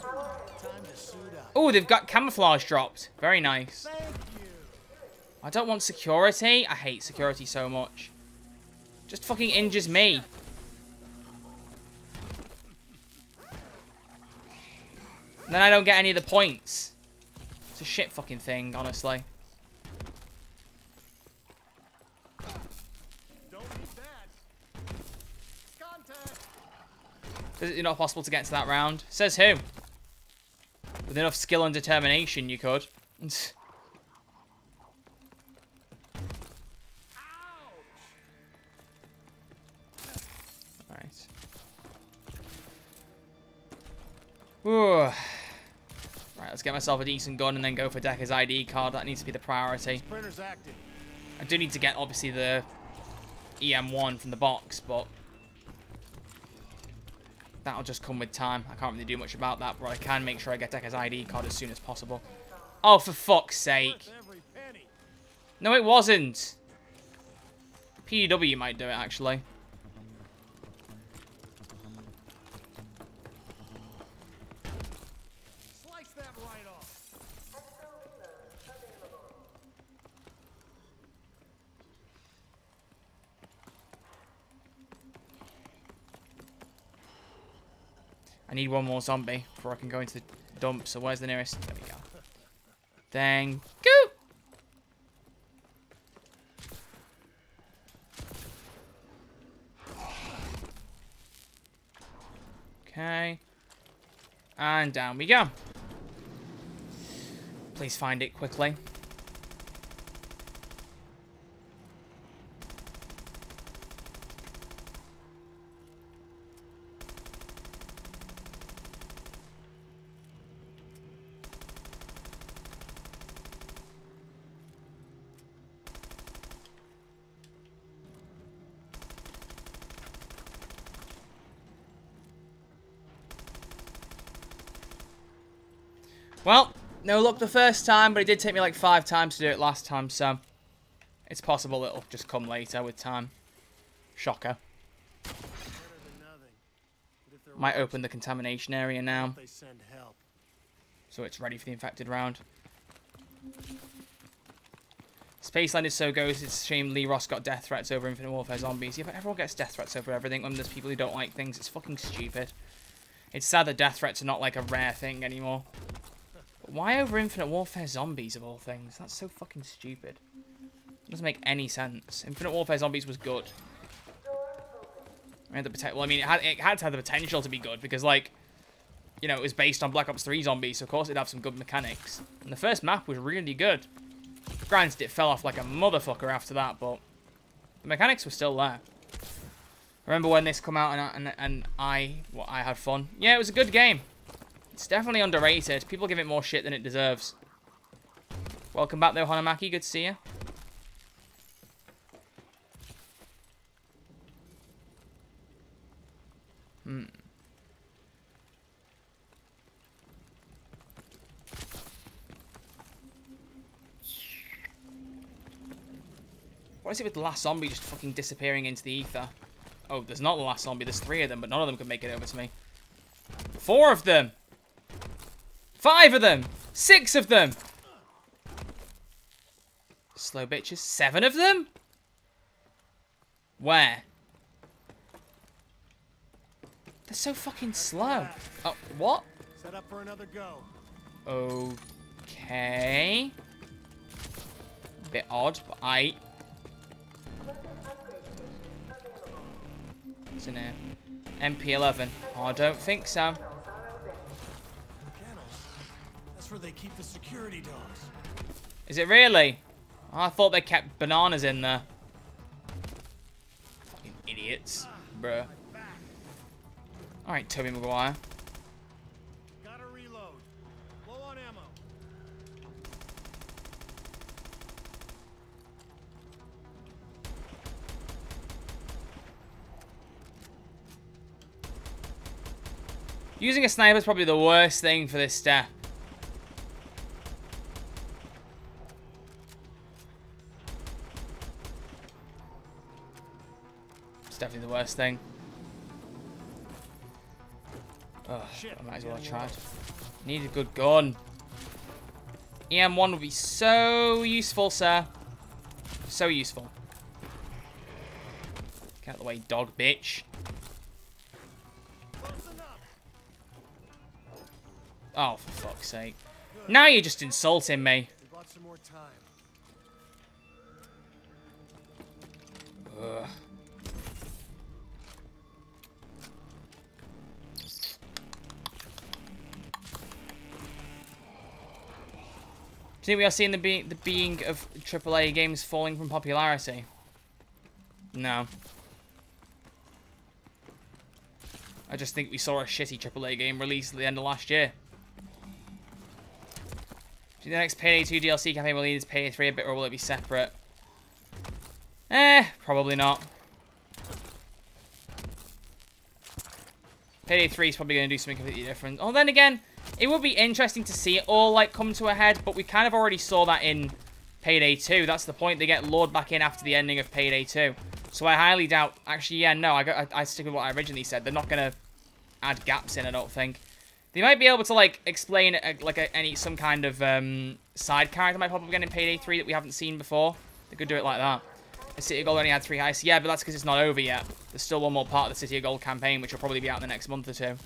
[SPEAKER 3] Time to suit up.
[SPEAKER 2] Oh, they've got camouflage dropped. Very nice. I don't want security. I hate security so much. Just fucking injures me. Then I don't get any of the points. It's a shit fucking thing, honestly.
[SPEAKER 3] Don't need that. Contact.
[SPEAKER 2] Is it not possible to get to that round? Says who? With enough skill and determination, you could. [LAUGHS] Ooh. Right, let's get myself a decent gun and then go for Decker's ID card. That needs to be the priority.
[SPEAKER 3] Printer's active.
[SPEAKER 2] I do need to get, obviously, the EM1 from the box, but... That'll just come with time. I can't really do much about that, but I can make sure I get Decker's ID card as soon as possible. Oh, for fuck's sake.
[SPEAKER 3] Worth every penny.
[SPEAKER 2] No, it wasn't. PW might do it, actually. I need one more zombie before I can go into the dump. So where's the nearest? There we go. Thank you. Okay. And down we go. Please find it quickly. Well, no luck the first time, but it did take me like five times to do it last time, so it's possible it'll just come later with time. Shocker. Might open the contamination area now, so it's ready for the infected round. Spaceland is so ghost, it's a shame Lee Ross got death threats over Infinite Warfare Zombies. Yeah, but everyone gets death threats over everything when there's people who don't like things. It's fucking stupid. It's sad that death threats are not like a rare thing anymore. Why over Infinite Warfare Zombies of all things? That's so fucking stupid. It doesn't make any sense. Infinite Warfare Zombies was good. Mean, the poten- well, I mean, it had, it had to have the potential to be good because, like, you know, it was based on Black Ops 3 Zombies, so of course it'd have some good mechanics. And the first map was really good. Granted, it fell off like a motherfucker after that, but the mechanics were still there. Remember when this come out and, and, and I, well, I had fun. Yeah, it was a good game. It's definitely underrated. People give it more shit than it deserves. Welcome back, though, Hanamaki. Good to see you. Hmm. What is it with the last zombie just fucking disappearing into the ether? Oh, there's not the last zombie. There's three of them, but none of them can make it over to me. Four of them! Five of them! Six of them! Slow bitches. Seven of them? Where? They're so fucking slow. Oh, what?
[SPEAKER 3] Set up for another go.
[SPEAKER 2] Okay. Bit odd, but I. What's in here? MP11. Oh, I don't think so.
[SPEAKER 3] Kennels. That's where they keep the security dogs.
[SPEAKER 2] Is it really? Oh, I thought they kept bananas in there. Fucking idiots. Bruh. Alright, Tobey Maguire.
[SPEAKER 3] Gotta reload. Low on ammo.
[SPEAKER 2] Using a sniper is probably the worst thing for this step. The worst thing. Ugh,
[SPEAKER 3] Shit,
[SPEAKER 2] I might as well have
[SPEAKER 3] low.
[SPEAKER 2] tried. Need a good gun. EM1 would be so useful, sir. So useful. Get out of the way, dog bitch. Oh, for fuck's sake. Now you're just insulting me.
[SPEAKER 3] We bought some more time.
[SPEAKER 2] Ugh. Do you think we are seeing the, be the being of AAA games falling from popularity? No. I just think we saw a shitty AAA game released at the end of last year. Do the next Payday 2 DLC campaign will lead into Payday 3 a bit, or will it be separate? Eh, probably not. Payday 3 is probably going to do something completely different. Oh, then again, it would be interesting to see it all, like, come to a head, but we kind of already saw that in Payday 2. That's the point. They get lured back in after the ending of Payday 2. So I highly doubt... Actually, yeah, no, I, I, I stick with what I originally said. They're not going to add gaps in, I don't think. They might be able to, like, explain, a, like, a, any some kind of um, side character might pop up again in Payday 3 that we haven't seen before. They could do it like that. The City of Gold only had three heists. Yeah, but that's because it's not over yet. There's still one more part of the City of Gold campaign, which will probably be out in the next month or two.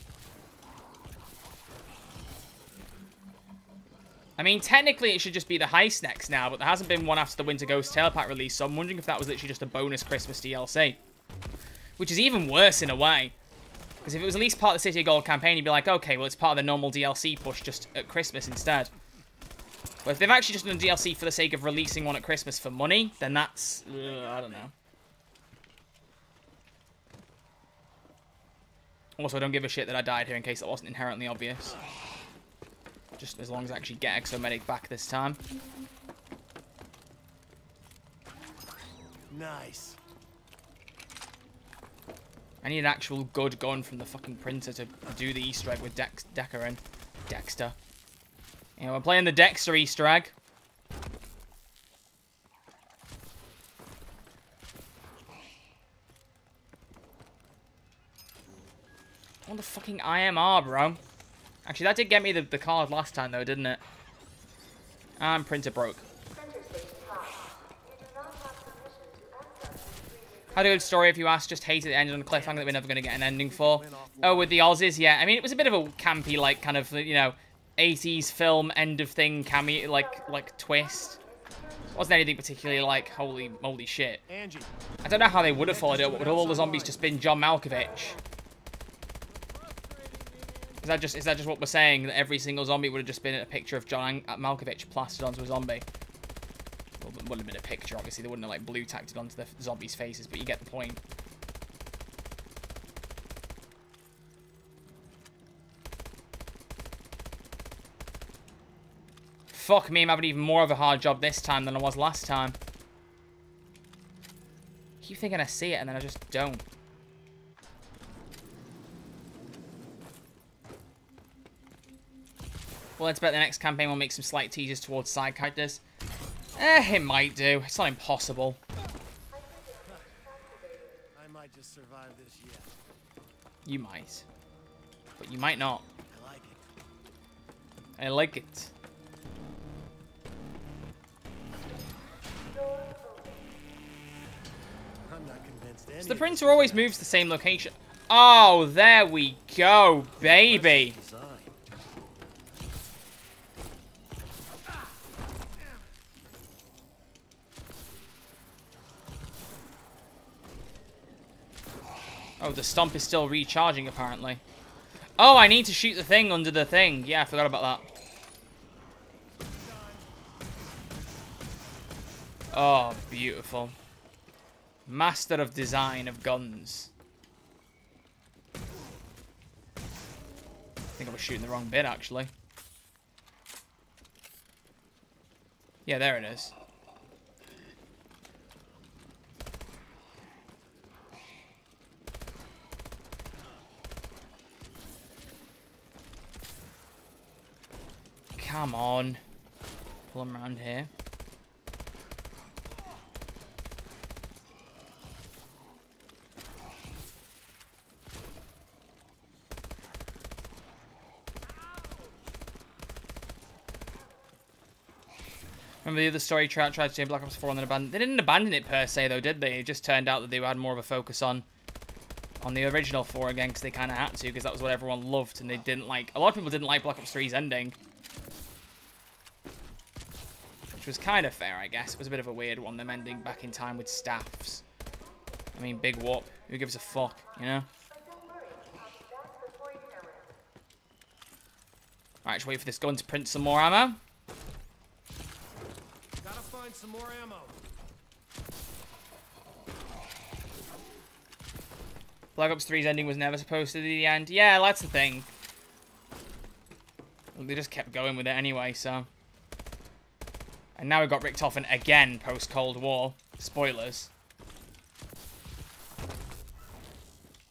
[SPEAKER 2] I mean, technically it should just be the heist next now, but there hasn't been one after the Winter Ghost Tail Pack release, so I'm wondering if that was literally just a bonus Christmas DLC. Which is even worse in a way. Because if it was at least part of the City of Gold campaign, you'd be like, okay, well, it's part of the normal DLC push just at Christmas instead. But if they've actually just done a DLC for the sake of releasing one at Christmas for money, then that's... Uh, I don't know. Also, I don't give a shit that I died here in case it wasn't inherently obvious. Just as long as I actually get Exomedic back this time.
[SPEAKER 3] Nice.
[SPEAKER 2] I need an actual good gun from the fucking printer to do the Easter egg with Dex Decker and Dexter. Yeah, we're playing the Dexter Easter egg. What the fucking IMR, bro? Actually, that did get me the, the card last time, though, didn't it? And printer broke.
[SPEAKER 5] Center station locked. You do not have permission to access the
[SPEAKER 2] Had a good story if you ask, just hated it ended on a cliffhanger that we're never going to get an ending for. Oh, with the Aussies, yeah. I mean, it was a bit of a campy, like, kind of, you know, 80s film end of thing cameo, like, like, twist. Wasn't anything particularly like, holy moly shit. I don't know how they would have followed it. Would all the zombies just been John Malkovich? Is that just is that just what we're saying? That every single zombie would have just been a picture of John uh, Malkovich plastered onto a zombie? Well, it wouldn't have been a picture, obviously. They wouldn't have like blue tacked it onto the zombies' faces, but you get the point. Fuck me, I'm having even more of a hard job this time than I was last time. keep thinking I see it and then I just don't. Well, let's bet the next campaign will make some slight teasers towards side characters. Eh, it might do. It's not impossible.
[SPEAKER 3] I might just survive this yet.
[SPEAKER 2] You might. But you might not.
[SPEAKER 3] I like it.
[SPEAKER 2] I like it.
[SPEAKER 3] I'm not convinced
[SPEAKER 2] So the printer always moves the same location. Oh, there we go, baby. Oh, the stomp is still recharging, apparently. Oh, I need to shoot the thing under the thing. Yeah, I forgot about that. Oh, beautiful. Master of design of guns. I think I was shooting the wrong bit, actually. Yeah, there it is. Come on. Pull him around here. Remember the other story tried, tried to do Black Ops 4 and then abandoned. They didn't abandon it per se though, did they? It just turned out that they had more of a focus on on the original 4 again because they kind of had to because that was what everyone loved and they didn't like. A lot of people didn't like Black Ops 3's ending. Was kind of fair, I guess. It was a bit of a weird one, them ending back in time with staffs. I mean, big whoop. Who gives a fuck, you know?
[SPEAKER 5] But don't worry, I'll be back before you know it.
[SPEAKER 2] Alright, just wait for this gun to print some more ammo.
[SPEAKER 3] Gotta find some more ammo.
[SPEAKER 2] Black Ops 3's ending was never supposed to be the end. Yeah, that's the thing. They just kept going with it anyway, so... And now we've got Richtofen again post-Cold War. Spoilers.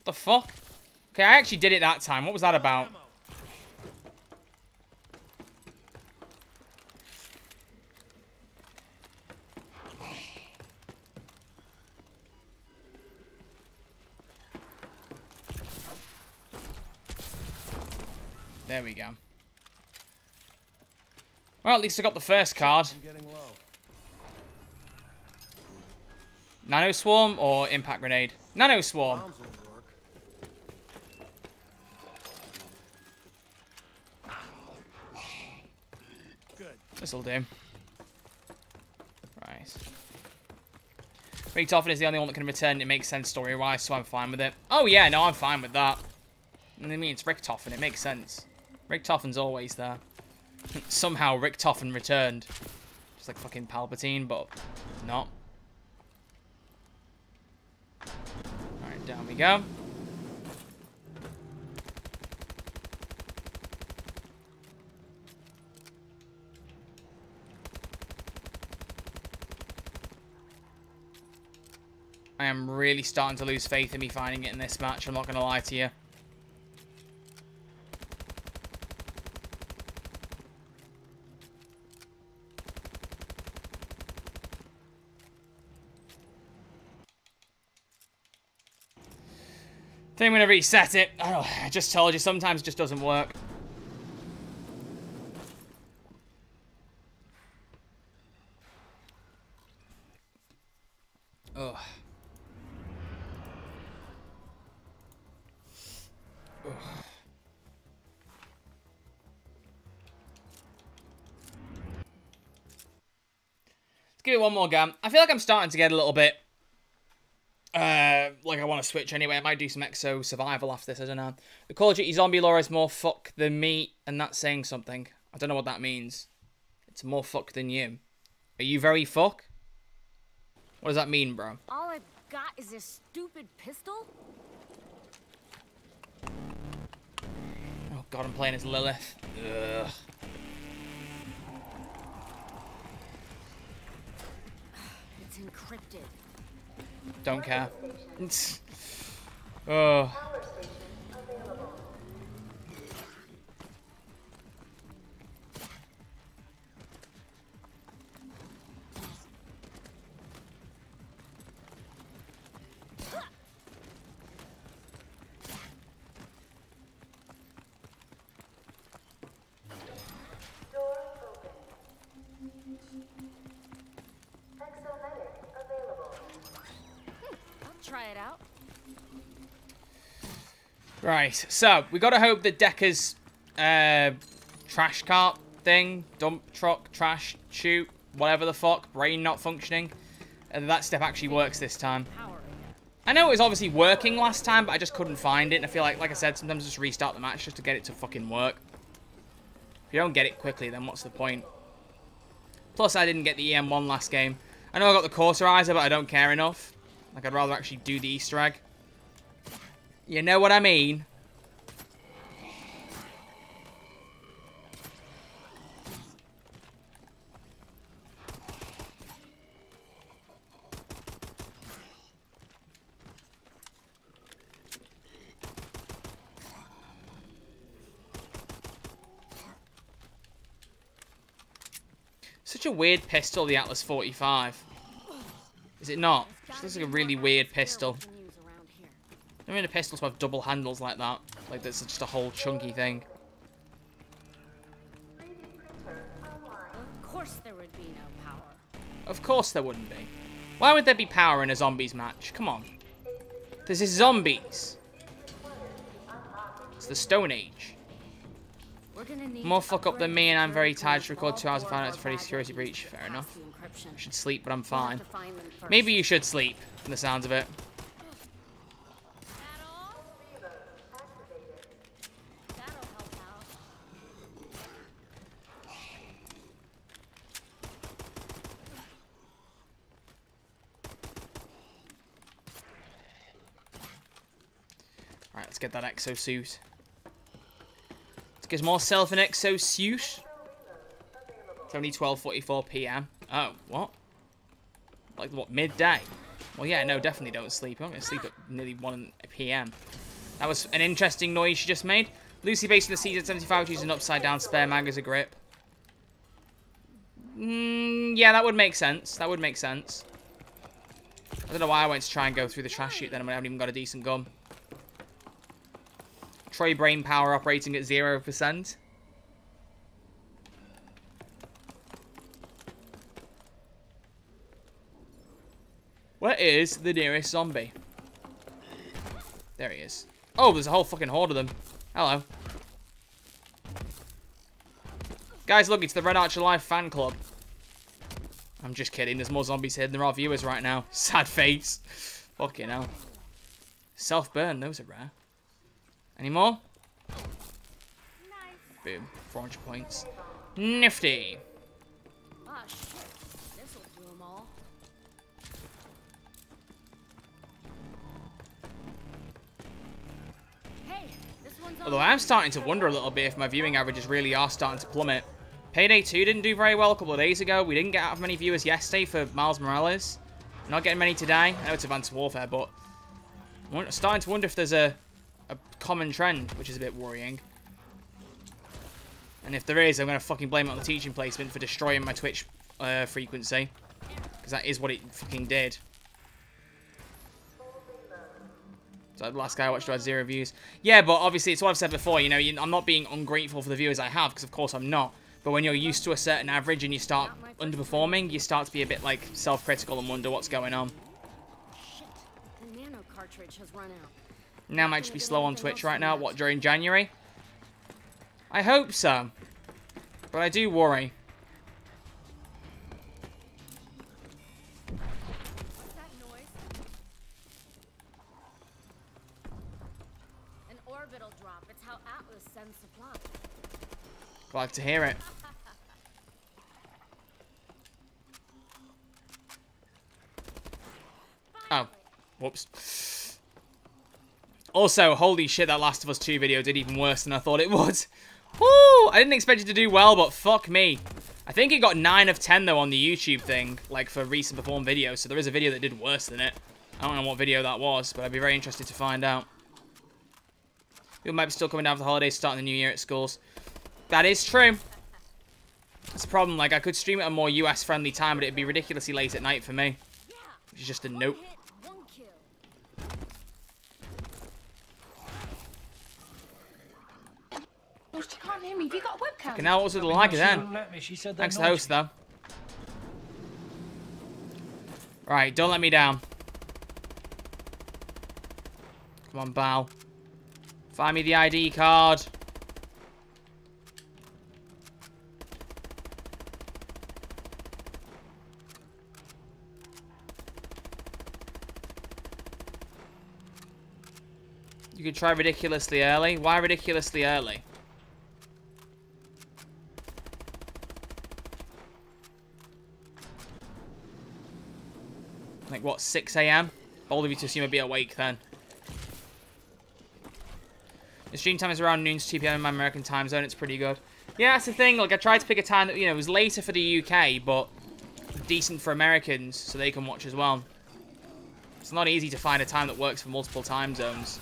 [SPEAKER 2] the fuck? Okay, I actually did it that time. What was that about? There we go. Well, at least I got the first card. Nano Swarm or Impact Grenade? Nano Swarm. This'll do. Right. Richtofen is the only one that can return. It makes sense story-wise, so I'm fine with it. Oh, yeah, no, I'm fine with that. I mean, it's Richtofen. It makes sense. Richtofen's always there. Somehow Richtofen returned. Just like fucking Palpatine, but not. Alright, down we go. I am really starting to lose faith in me finding it in this match, I'm not going to lie to you. Think I'm reset it. I, know, I just told you, sometimes it just doesn't work. Ugh. Give it one more go. I feel like I'm starting to get a little bit uh, like I want to switch anyway. I might do some Exo Survival after this. I don't know. The Call of Duty zombie lore is more fuck than me, and that's saying something. I don't know what that means. It's more fuck than you. Are you very fuck? What does that mean, bro?
[SPEAKER 6] All I've got is this stupid pistol?
[SPEAKER 2] Oh god, I'm playing as Lilith. Ugh.
[SPEAKER 6] It's encrypted.
[SPEAKER 2] Don't care. [LAUGHS] oh. Right, so we got to hope that Decker's uh, trash cart thing, dump truck, trash chute, whatever the fuck, brain not functioning, and that step actually works this time. I know it was obviously working last time, but I just couldn't find it. And I feel like, like I said, sometimes just restart the match just to get it to fucking work. If you don't get it quickly, then what's the point? Plus, I didn't get the EM1 last game. I know I got the Cauterizer, but I don't care enough. Like, I'd rather actually do the Easter egg. You know what I mean? Such a weird pistol, the Atlas 45. Is it not? It looks like a really weird pistol.
[SPEAKER 6] Can use around here.
[SPEAKER 2] I mean, the pistols have double handles like that. Like, that's just a whole chunky thing.
[SPEAKER 5] 3D printer online.
[SPEAKER 6] Of course there would be no power.
[SPEAKER 2] Of course there wouldn't be. Why would there be power in a zombies match? Come on. This is zombies. It's the Stone Age.
[SPEAKER 6] We're gonna need
[SPEAKER 2] More fuck up than me, and I'm very tired to record two hours of Final
[SPEAKER 6] our
[SPEAKER 2] security breach. Fair enough. I should sleep, but I'm fine.
[SPEAKER 6] to find them first.
[SPEAKER 2] Maybe you should sleep, from the sounds of it.
[SPEAKER 6] That all?
[SPEAKER 5] Activated.
[SPEAKER 6] That'll help out.
[SPEAKER 2] Alright, let's get that exosuit. Let's get more self an exosuit. It's only 12.44 p.m. Oh, what? Like, what, midday? Well, yeah, no, definitely don't sleep. I'm going to sleep at nearly 1 p.m. That was an interesting noise she just made. Lucy based on the CZ75 using an upside down spare mag as a grip. Mm, yeah, that would make sense. That would make sense. I don't know why I went to try and go through the trash chute then when I haven't even got a decent gun. Troy brain power operating at 0%. Where is the nearest zombie? There he is. Oh, there's a whole fucking horde of them. Hello. Guys, look, it's the Red Archer Live fan club. I'm just kidding. There's more zombies here than there are viewers right now. [LAUGHS] Sad face. Fucking hell. Self-burn. Those are rare. Any more? Boom. 400 points. Nifty.
[SPEAKER 6] Ah, shit. This'll all. Hey, this one's
[SPEAKER 2] Although I am starting to wonder a little bit if my viewing averages really are starting to plummet. Payday 2 didn't do very well a couple of days ago. We didn't get out of many viewers yesterday for Miles Morales. Not getting many today. I know it's Advanced Warfare, but I'm starting to wonder if there's a, a common trend, which is a bit worrying. And if there is, I'm going to fucking blame it on the teaching placement for destroying my Twitch uh, frequency. Because that is what it fucking did. So the last guy I watched had zero views. Yeah, but obviously it's what I've said before. You know, you, I'm not being ungrateful for the viewers I have, because of course I'm not. But when you're used to a certain average and you start underperforming, you start to be a bit like self-critical and wonder what's going on.
[SPEAKER 6] Shit. The nano cartridge has run out.
[SPEAKER 2] Now I might just be slow on Twitch right now. What, during January? I hope so. But I do worry.
[SPEAKER 6] What's that noise? An orbital drop. It's how Atlas sends supplies.
[SPEAKER 2] Glad to hear it. [LAUGHS] Oh. Whoops. Also, holy shit, that Last of Us 2 video did even worse than I thought it would. [LAUGHS] Woo! I didn't expect it to do well, but fuck me. I think it got 9 of 10, though, on the YouTube thing, like, for recent performed videos, so there is a video that did worse than it. I don't know what video that was, but I'd be very interested to find out. People might be still coming down for the holidays, starting the new year at schools. That is true. That's a problem. Like, I could stream at a more US-friendly time, but it'd be ridiculously late at night for me. Which is just a note.
[SPEAKER 6] Hit, one kill.
[SPEAKER 7] She can't hear me. Have you got a webcam?
[SPEAKER 2] Okay, now what was it like
[SPEAKER 1] she
[SPEAKER 2] then?
[SPEAKER 1] wouldn't let me. She said
[SPEAKER 2] Thanks to the host, though. Right, don't let me down. Come on, Bow. Find me the ID card. You could try ridiculously early. Why ridiculously early? Like, what, 6 a.m.? Bold of you to assume I'd be awake then. The stream time is around noon to 2 p.m. in my American time zone. It's pretty good. Yeah, that's the thing. Like, I tried to pick a time that, you know, was later for the UK, but decent for Americans so they can watch as well. It's not easy to find a time that works for multiple time zones.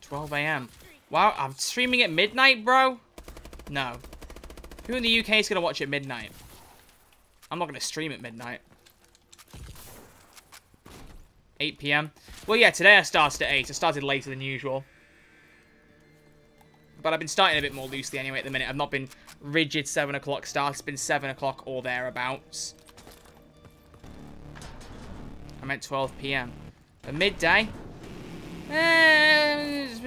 [SPEAKER 2] Twelve a.m. Wow, I'm streaming at midnight, bro. No. Who in the UK is gonna watch at midnight? I'm not gonna stream at midnight. 8 p.m. Well, yeah, today I started at 8. I started later than usual. But I've been starting a bit more loosely anyway at the minute. I've not been rigid 7 o'clock start. It's been 7 o'clock or thereabouts. I meant 12 p.m. But midday? Eh, it's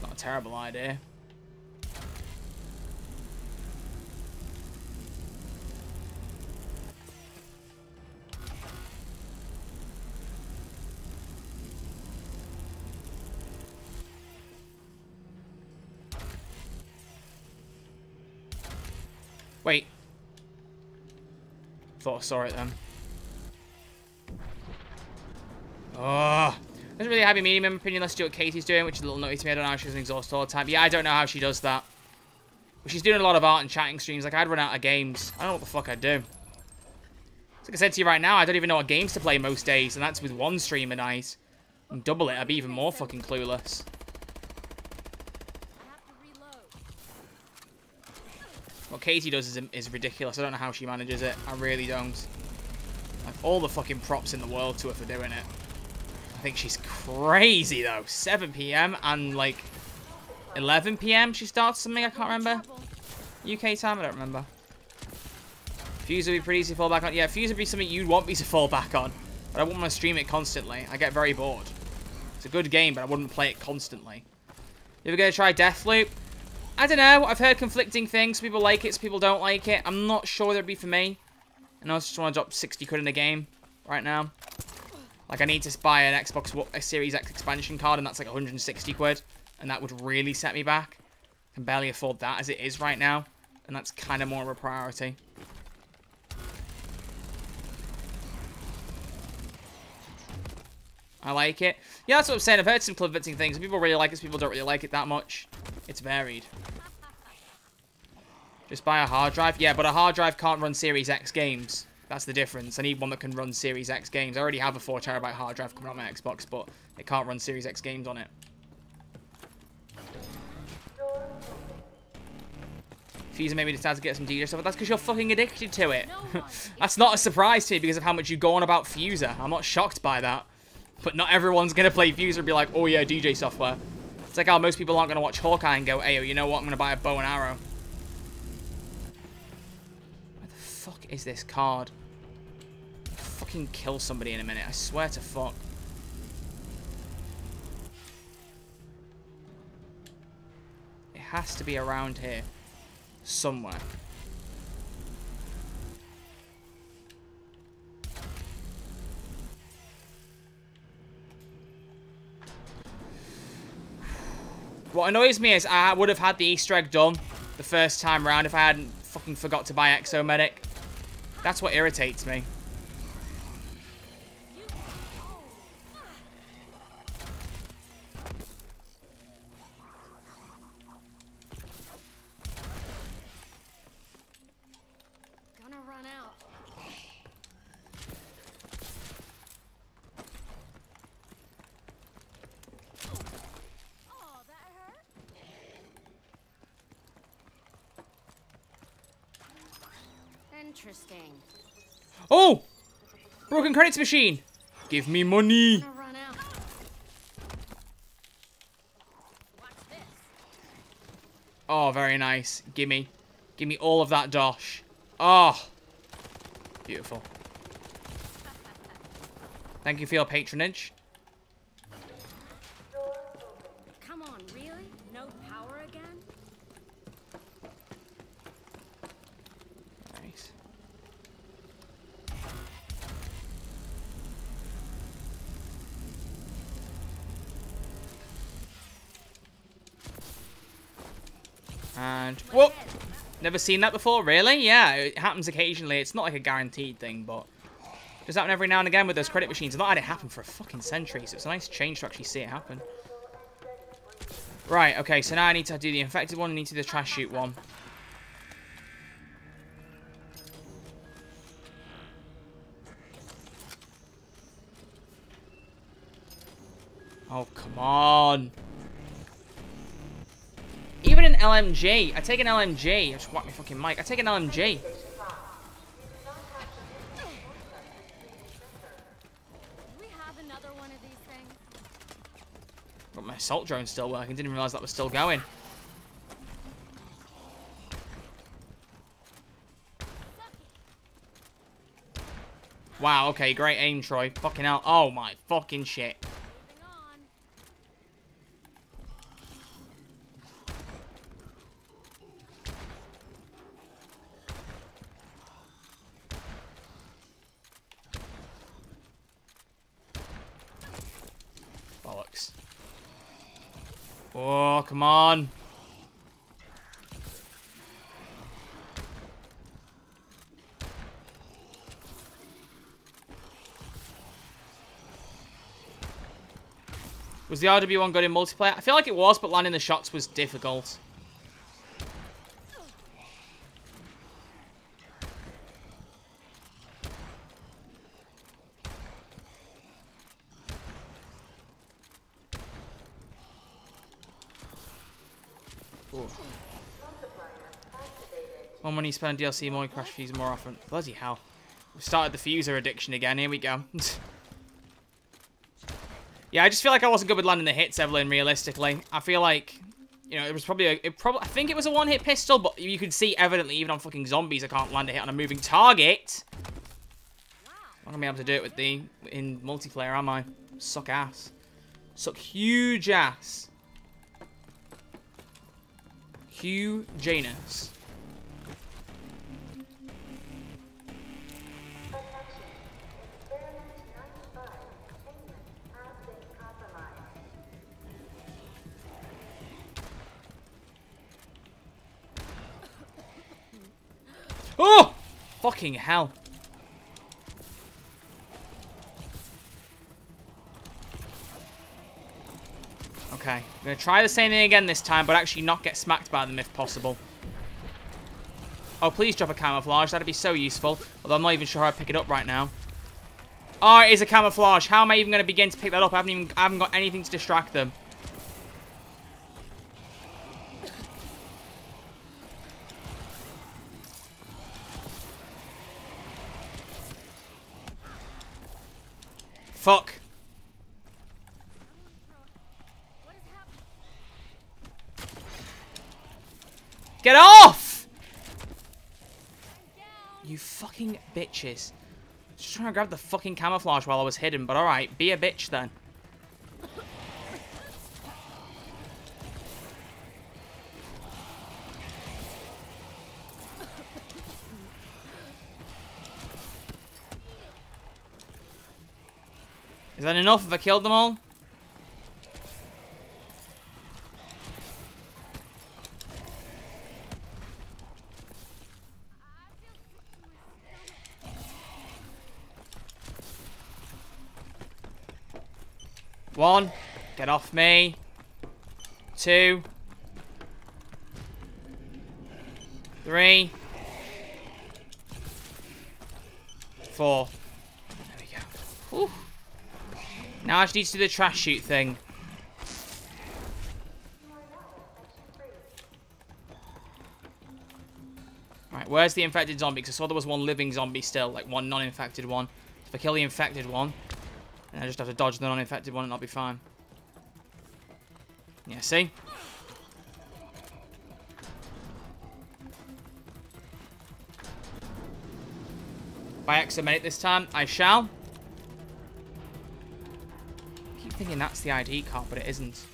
[SPEAKER 2] not a terrible idea. Wait. Thought I saw it then. Oh. Doesn't really have a medium opinion Let's do what Katie's doing, which is a little naughty to me. I don't know how she doesn't exhaust all the time. Yeah, I don't know how she does that. But she's doing a lot of art and chatting streams. Like, I'd run out of games. I don't know what the fuck I'd do. Like I said to you right now, I don't even know what games to play most days, and that's with one stream a night. And double it, I'd be even more fucking clueless.
[SPEAKER 6] I have to reload.
[SPEAKER 2] What Katie does is, is ridiculous. I don't know how she manages it. I really don't. Like, all the fucking props in the world to her for doing it. I think she's crazy, though. 7 p.m. and, like, 11 p.m. she starts something. I can't remember. UK time? I don't remember. Fuse would be pretty easy to fall back on. Yeah, Fuse would be something you'd want me to fall back on. But I wouldn't want to stream it constantly. I get very bored. It's a good game, but I wouldn't play it constantly. You ever gonna try Deathloop? I don't know. I've heard conflicting things. People like it, people don't like it. I'm not sure that'd be for me. And I just want to drop 60 quid in a game right now. Like, I need to buy an Xbox a Series X expansion card, and that's like 160 quid. And that would really set me back. I can barely afford that as it is right now. And that's kind of more of a priority. I like it. Yeah, that's what I'm saying. I've heard some conflicting things. People really like it, people don't really like it that much. It's varied. Just buy a hard drive? Yeah, but a hard drive can't run Series X games. That's the difference. I need one that can run Series X games. I already have a 4 terabyte hard drive coming on my Xbox, but it can't run Series X games on it. Fuser made me decide to get some DJ stuff, but that's because you're fucking addicted to it. [LAUGHS] That's not a surprise to me because of how much you go on about Fuser. I'm not shocked by that. But not everyone's going to play Fuser and be like, oh yeah, DJ software. It's like how most people aren't going to watch Hawkeye and go, hey, you know what, I'm going to buy a bow and arrow. Where the fuck is this card? I'll fucking kill somebody in a minute, I swear to fuck. It has to be around here. Somewhere. What annoys me is I would have had the Easter egg done the first time round if I hadn't fucking forgot to buy Exomedic. That's what irritates me.
[SPEAKER 6] Gonna run out. Oh, that hurt? Interesting.
[SPEAKER 2] Oh! Broken credits machine! Give me money! Oh, very nice. Gimme. Gimme all of that dosh. Oh. Beautiful. Thank you for your patronage.
[SPEAKER 6] Come on, really? No power again?
[SPEAKER 2] Nice. And whoop! Never seen that before, really? Yeah, it happens occasionally. It's not like a guaranteed thing, but does happen every now and again with those credit machines. I've not had it happen for a fucking century, so it's a nice change to actually see it happen. Right, okay, so now I need to do the infected one, I need to do the trash chute one. Oh, come on. LMG. I take an LMG. I just whack my fucking mic. I take an LMG.
[SPEAKER 6] Do we have another one of these things?
[SPEAKER 2] But my assault drone's still working. Didn't realize that was still going. Wow, okay, great aim, Troy. Fucking hell. Oh my fucking shit. Was the RW1 good in multiplayer? I feel like it was, but landing the shots was difficult. More money spent on DLC, more crash fees more often. Bloody hell. We've started the fuser addiction again. Here we go. [LAUGHS] yeah, I just feel like I wasn't good with landing the hits, Evelyn, realistically. I feel like, you know, it was probably a, it probably, I think it was a one-hit pistol, but you can see evidently, even on fucking zombies, I can't land a hit on a moving target. I'm not gonna be able to do it with the, in multiplayer, am I? Suck ass. Suck huge ass. Hugh Janus. Oh! Fucking hell. Okay, I'm gonna try the same thing again this time, but actually not get smacked by them if possible. Oh, please drop a camouflage. That'd be so useful. Although I'm not even sure how I pick it up right now. Oh, it is a camouflage. How am I even going to begin to pick that up? I haven't even I haven't got anything to distract them. Fuck. Get off! You fucking bitches. Just trying to grab the fucking camouflage while I was hidden, but alright, be a bitch then. Is that enough if I killed them all? One. Get off me. Two. Three. Four. There we go. Now I just need to do the trash chute thing. Right, where's the infected zombie? Because I saw there was one living zombie still, like one non-infected one. If I kill the infected one, and I just have to dodge the non-infected one and I'll be fine. Yeah, see? I exterminate this time, I shall. I keep thinking that's the ID card, but it isn't.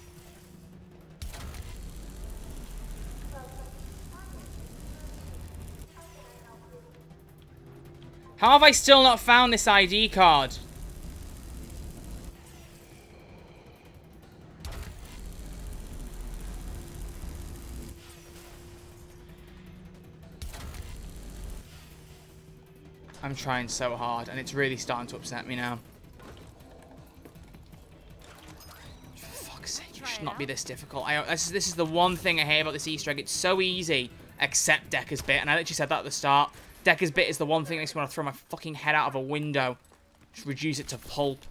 [SPEAKER 2] How have I still not found this ID card? I'm trying so hard, and it's really starting to upset me now. For fuck's sake, it should not be this difficult. I, this, is, this is the one thing I hate about this Easter egg. It's so easy, except Decker's bit, and I literally said that at the start. Decker's bit is the one thing that makes me want to throw my fucking head out of a window. Just reduce it to pulp.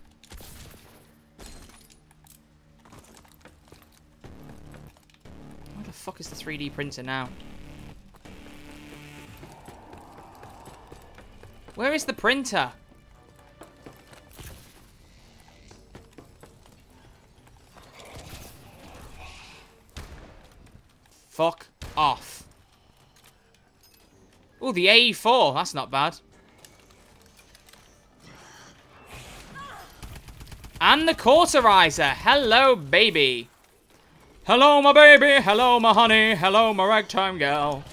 [SPEAKER 2] Where the fuck is the 3D printer now? Where is the printer? Fuck off. Oh, the AE4. That's not bad. And the cauterizer. Hello, baby. Hello, my baby. Hello, my honey. Hello, my ragtime gal.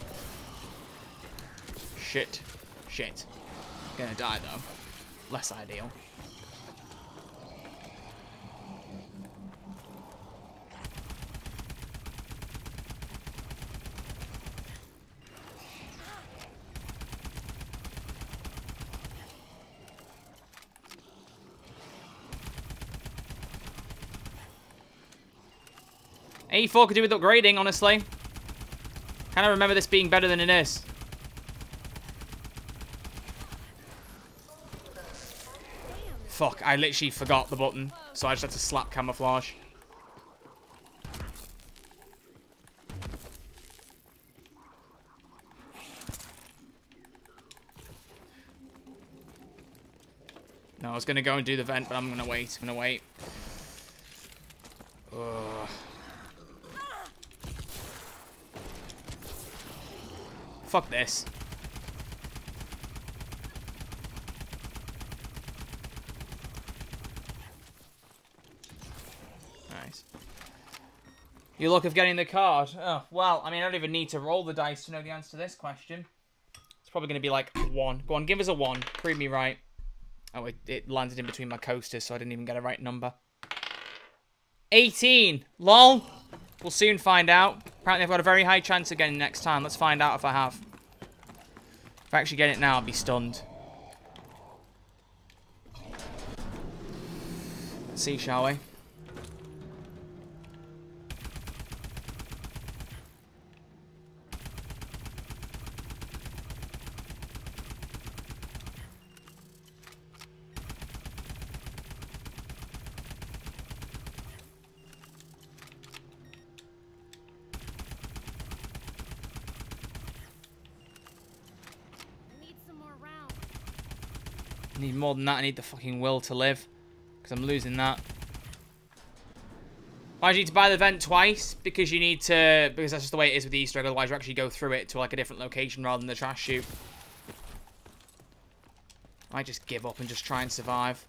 [SPEAKER 2] Shit. Shit. Gonna die, though. Less ideal. A4 could do with upgrading, honestly. Kind of remember this being better than it is. Fuck, I literally forgot the button, so I just had to slap camouflage. No, I was going to go and do the vent, but I'm going to wait. I'm going to wait. Ugh. Fuck this. Your luck of getting the card. Oh, well, I mean, I don't even need to roll the dice to know the answer to this question. It's probably going to be like one. Go on, give us a one. Prove me right. Oh, it, it landed in between my coasters, so I didn't even get a right number. 18. Lol. We'll soon find out. Apparently, I've got a very high chance of getting next time. Let's find out if I have. If I actually get it now, I'll be stunned. Let's see, shall we?
[SPEAKER 6] More
[SPEAKER 2] than that. I need the fucking will to live. Because I'm losing that. Why do you need to buy the vent twice? Because you need to... Because that's just the way it is with the Easter egg. Otherwise, you actually go through it to like a different location rather than the trash chute. I just give up and just try and survive.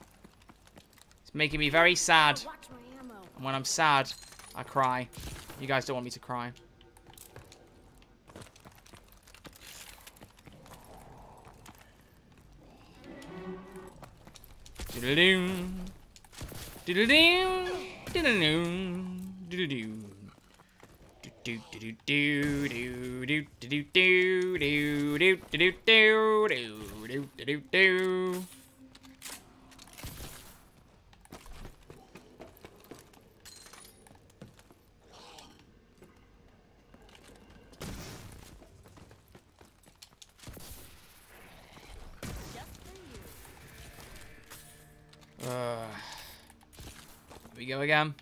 [SPEAKER 2] It's making me very sad.
[SPEAKER 6] Watch my ammo.
[SPEAKER 2] And when I'm sad, I cry. You guys don't want me to cry. Doodle-doo. Doodle-doo. Doodle-doo. Doodle-doo. Do-do-do-do-do-do-do-do-do-do-do-do-do-do-do-do-do. Uh, we go again.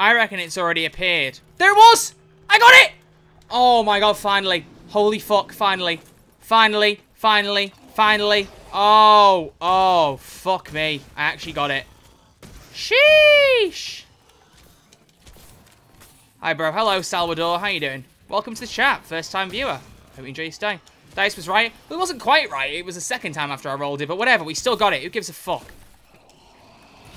[SPEAKER 2] I reckon it's already appeared. There it was! I got it! Oh my god, finally. Holy fuck, finally. Finally, finally, finally. Oh, oh, fuck me. I actually got it. Sheesh! Hi, bro. Hello, Salvador. How you doing? Welcome to the chat. First time viewer. Hope you enjoy your stay. Dice was right. Well, it wasn't quite right. It was the second time after I rolled it, but whatever. We still got it. Who gives a fuck?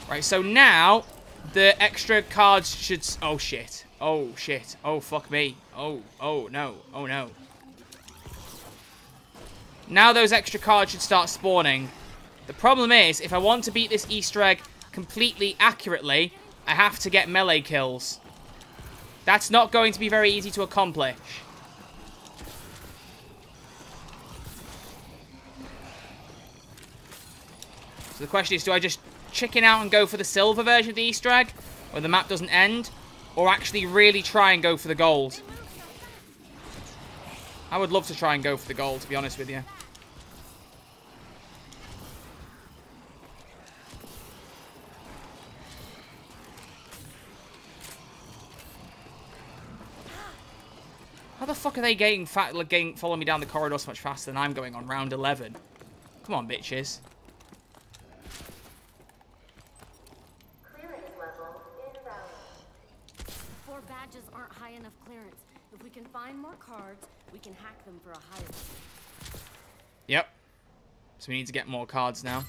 [SPEAKER 2] Right, so now the extra cards should... Oh, shit. Oh, shit. Oh, fuck me. Oh, oh, no. Oh, no. Now those extra cards should start spawning. The problem is, if I want to beat this Easter egg completely accurately, I have to get melee kills. That's not going to be very easy to accomplish. So the question is, do I just chicken out and go for the silver version of the Easter egg, where the map doesn't end, or actually really try and go for the gold? I would love to try and go for the gold, to be honest with you. How the fuck are they getting, fat, like, getting following me down the corridor so much faster than I'm going on round 11? Come on, bitches.
[SPEAKER 5] Clearance level invalid.
[SPEAKER 6] Four badges aren't high enough clearance. If we can find more cards, we can hack them for a higher.
[SPEAKER 2] Yep. So we need to get more cards now.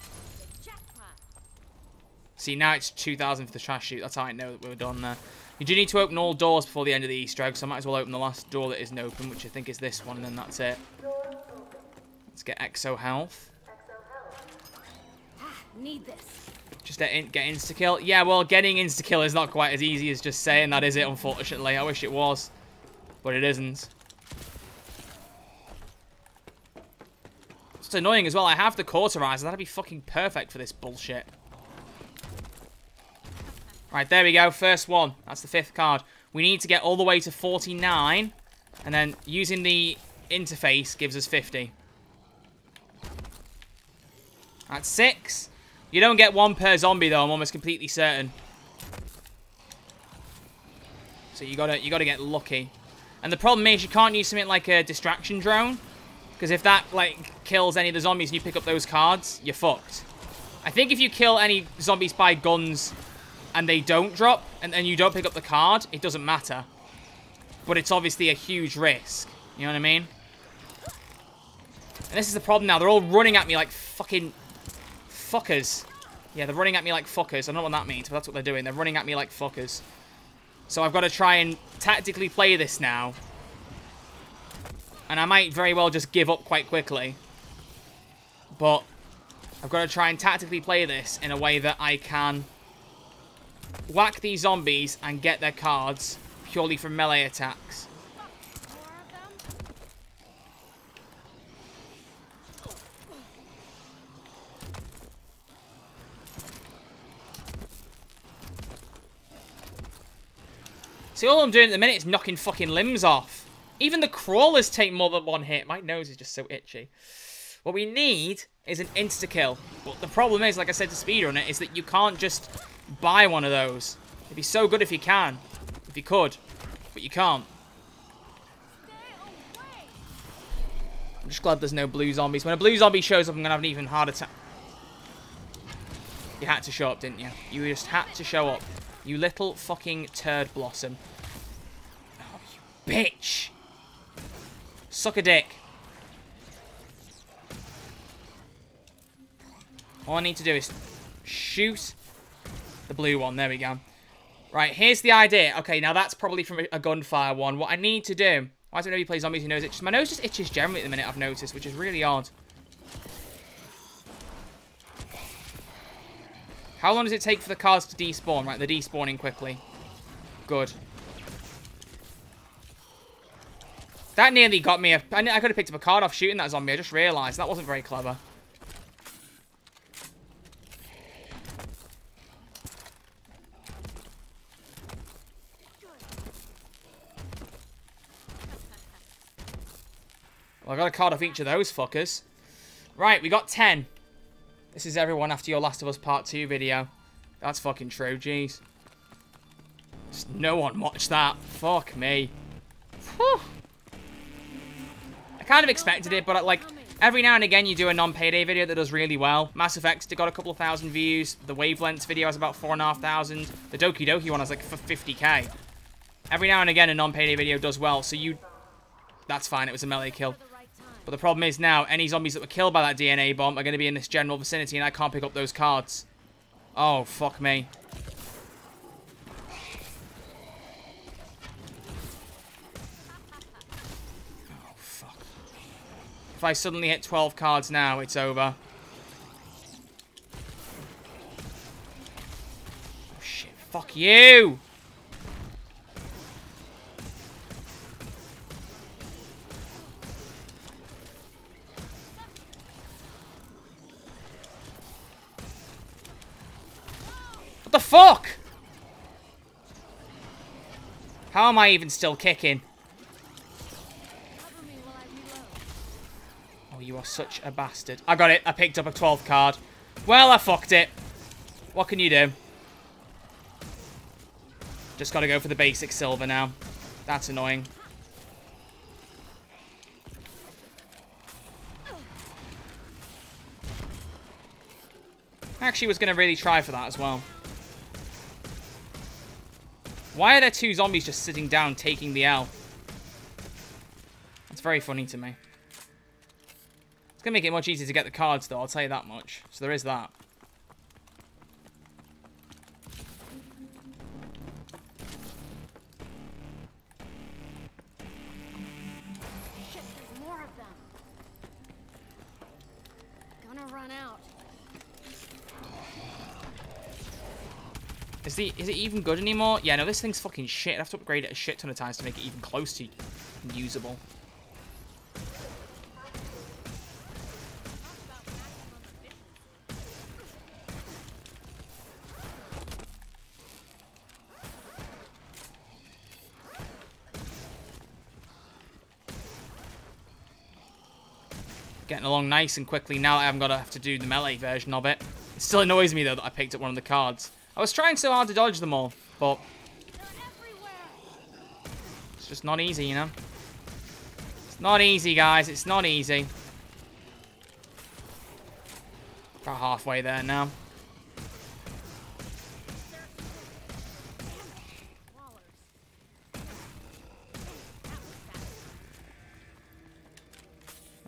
[SPEAKER 2] See, now it's 2,000 for the trash chute. That's how I know that we're done there. You do need to open all doors before the end of the Easter egg, so I might as well open the last door that isn't open, which I think is this one, and then that's it. Let's get Exo Health.
[SPEAKER 5] Exo health.
[SPEAKER 6] Need this.
[SPEAKER 2] Just get, in, get insta-kill. Yeah, well, getting insta-kill is not quite as easy as just saying that, is it, unfortunately? I wish it was. But it isn't. It's annoying as well. I have the cauterizer. That'd be fucking perfect for this bullshit. Right, there we go. First one. That's the fifth card. We need to get all the way to 49. And then using the interface gives us 50. That's six. You don't get one per zombie, though. I'm almost completely certain. So you gotta you gotta get lucky. And the problem is you can't use something like a distraction drone. Because if that like kills any of the zombies and you pick up those cards, you're fucked. I think if you kill any zombies by guns and they don't drop, and then you don't pick up the card, it doesn't matter. But it's obviously a huge risk. You know what I mean? And this is the problem now. They're all running at me like fucking fuckers. Yeah, they're running at me like fuckers. I don't know what that means, but that's what they're doing. They're running at me like fuckers. So I've got to try and tactically play this now. And I might very well just give up quite quickly. But I've got to try and tactically play this in a way that I can whack these zombies and get their cards purely from melee attacks. See, all I'm doing at the minute is knocking fucking limbs off. Even the crawlers take more than one hit. My nose is just so itchy. What we need is an insta-kill. But the problem is, like I said to Speedrunner, is that you can't just buy one of those. It'd be so good if you can. If you could. But you can't. I'm just glad there's no blue zombies. When a blue zombie shows up, I'm going to have an even harder time. You had to show up, didn't you? You just had to show up. You little fucking turd blossom. Oh, you bitch. Suck a dick. All I need to do is shoot the blue one. There we go. Right, here's the idea. Okay, now that's probably from a gunfire one. What I need to do... Why don't nobody play zombies who knows it? My nose just itches generally at the minute, I've noticed, which is really odd. How long does it take for the cars to despawn? Right, they're despawning quickly. Good. That nearly got me a... I could have picked up a card off shooting that zombie. I just realised. That wasn't very clever. Well, I got a card off each of those fuckers. Right, we got 10. This is everyone after your Last of Us Part 2 video. That's fucking true, jeez. Just no one watched that. Fuck me. Whew. I kind of expected it, but uh, like, every now and again you do a non-payday video that does really well. Mass Effect got a couple of thousand views. The Wavelengths video has about four and a half thousand. The Doki Doki one has like for 50k. Every now and again a non-payday video does well, so you... That's fine, it was a melee kill. But the problem is now, any zombies that were killed by that DNA bomb are going to be in this general vicinity, and I can't pick up those cards. Oh, fuck me. Oh, fuck. If I suddenly hit 12 cards now, it's over. Oh, shit. Fuck you! The fuck? How am I even still kicking? Oh, you are such a bastard. I got it. I picked up a 12th card. Well, I fucked it. What can you do? Just got to go for the basic silver now. That's annoying. I actually was going to really try for that as well. Why are there two zombies just sitting down taking the L? That's very funny to me. It's going to make it much easier to get the cards, though, I'll tell you that much. So there is that. Is, the, is it even good anymore? Yeah, no, this thing's fucking shit. I have to upgrade it a shit ton of times to make it even close to usable. Getting along nice and quickly now I haven't got to have to do the melee version of it. It still annoys me though that I picked up one of the cards. I was trying so hard to dodge them all, but it's just not easy, you know? It's not easy, guys. It's not easy. About halfway there now.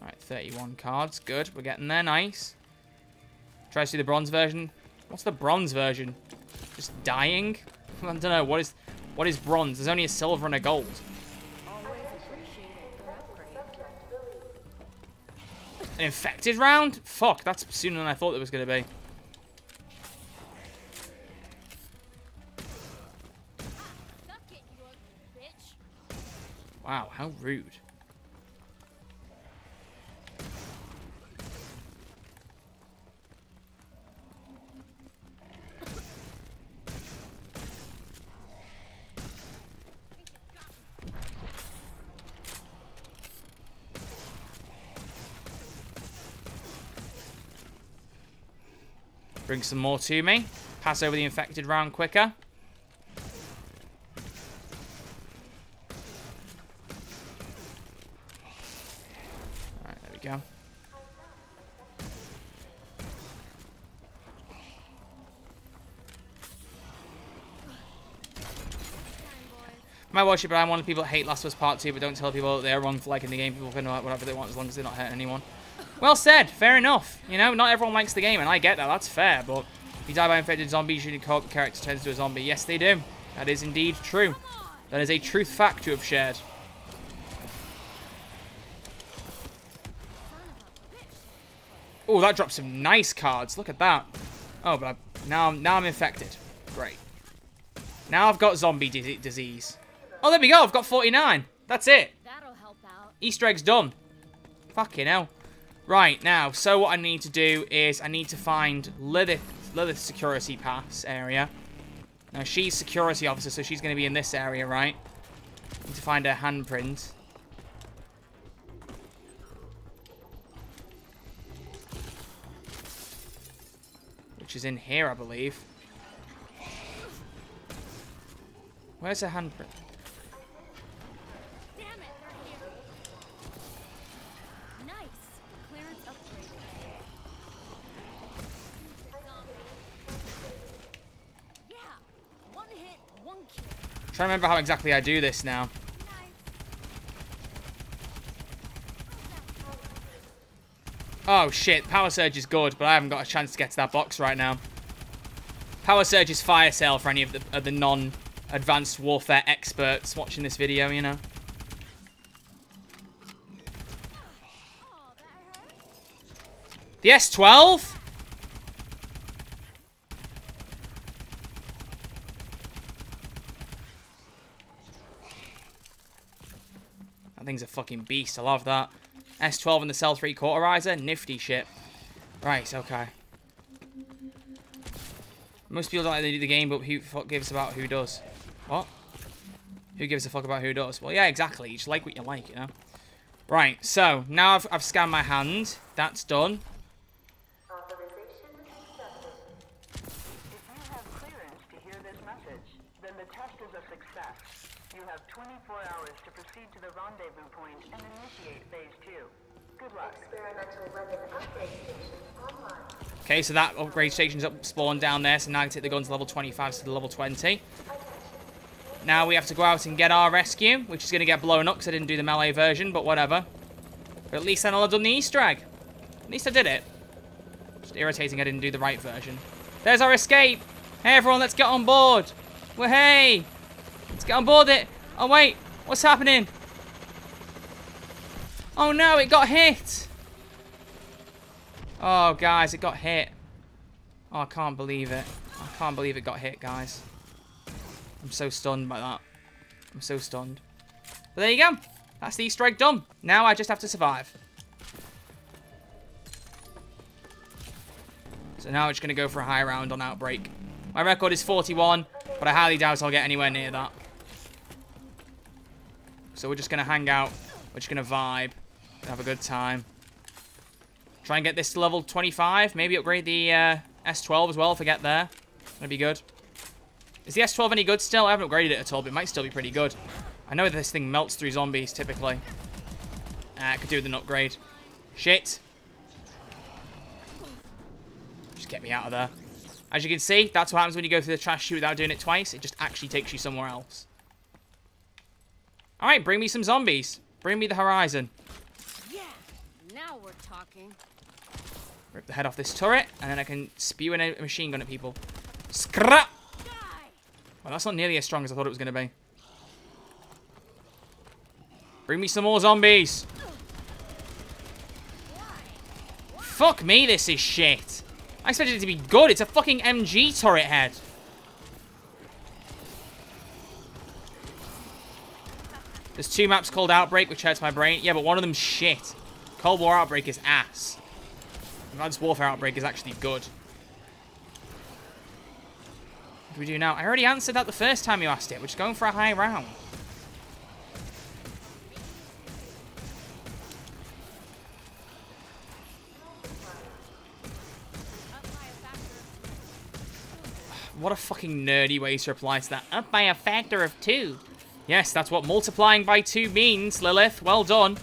[SPEAKER 2] Alright, 31 cards. Good. We're getting there. Nice. Try to see the bronze version. What's the bronze version? Just dying? I don't know. What is what is bronze? There's only a silver and a gold. An infected round? Fuck, that's sooner than I thought it was going to be. Wow, how rude. Bring some more to me. Pass over the infected round quicker. Alright, there we go. Watch it, but I'm one of the people that hate Last of Us Part 2, but don't tell people that they're wrong for liking the game. People can do whatever they want as long as they're not hurting anyone. Well said. Fair enough. You know, not everyone likes the game, and I get that. That's fair, but if you die by infected zombies, your character turns into a zombie. Yes, they do. That is indeed true. That is a truth fact you have shared. Oh, that dropped some nice cards. Look at that. Oh, but I, now, I'm, now I'm infected. Great. Now I've got zombie di disease. Oh, there we go. I've got 49. That's it.
[SPEAKER 6] That'll help out.
[SPEAKER 2] Easter egg's done. Fucking hell. Right, now, so what I need to do is I need to find Lilith, Lilith's security pass area. Now, she's security officer, so she's going to be in this area, right? Need to find her handprint. Which is in here, I believe. Where's her handprint?
[SPEAKER 6] Damn it, they're here. Nice. Clearance upgraded. Yeah. One hit, one kill.
[SPEAKER 2] Trying to remember how exactly I do this now. Oh shit, Power Surge is good, but I haven't got a chance to get to that box right now. Power Surge is fire sale for any of the, of the non-advanced warfare experts watching this video, you know. The S12? Thing's a fucking beast. I love that. S12 and the Cell 3 Cauterizer. Nifty shit. Right, okay. Most people don't like to do the game, but who fuck gives about who does? What? Who gives a fuck about who does? Well, yeah, exactly. You just like what you like, you know? Right, so, now I've, I've scanned my hand. That's done.
[SPEAKER 5] Authorization accepted.
[SPEAKER 8] If you have clearance to hear this message, the test is a success. You have 24 hours proceed to the rendezvous point and initiate phase two. Good luck.
[SPEAKER 5] Experimental weapon upgrade station online.
[SPEAKER 2] Okay, so that upgrade station's up spawned down there, so now I can take the gun to level 25 to the level 20. Now we have to go out and get our rescue, which is going to get blown up because I didn't do the melee version, but whatever. But at least then I'll have done the Easter egg. At least I did it. Just irritating I didn't do the right version. There's our escape. Hey everyone, let's get on board. Well, hey. Let's get on board it. Oh wait, what's happening? Oh no, it got hit. Oh, guys, it got hit. Oh, I can't believe it. I can't believe it got hit, guys. I'm so stunned by that. I'm so stunned. But there you go. That's the Easter egg done. Now I just have to survive. So now just going to go for a high round on Outbreak. My record is 41, but I highly doubt I'll get anywhere near that. So we're just going to hang out. We're just going to vibe. Have a good time. Try and get this to level 25. Maybe upgrade the uh, S12 as well if I get there. That'd be good. Is the S12 any good still? I haven't upgraded it at all, but it might still be pretty good. I know this thing melts through zombies, typically. Uh, I could do with an upgrade. Shit. Just get me out of there. As you can see, that's what happens when you go through the trash chute without doing it twice. It just actually takes you somewhere else. Alright, bring me some zombies. Bring me the horizon.
[SPEAKER 6] Yeah, now we're talking.
[SPEAKER 2] Rip the head off this turret, and then I can spew in a machine gun at people. Scrap! Well, that's not nearly as strong as I thought it was going to be. Bring me some more zombies. Fuck me, this is shit. I expected it to be good. It's a fucking MG turret head. There's two maps called Outbreak, which hurts my brain. Yeah, but one of them's shit. Cold War Outbreak is ass. Advanced Warfare Outbreak is actually good. What do we do now? I already answered that the first time you asked it. We're just going for a high round. What a fucking nerdy way to reply to that. Up by a factor of two. Yes, that's what multiplying by two means, Lilith. Well done.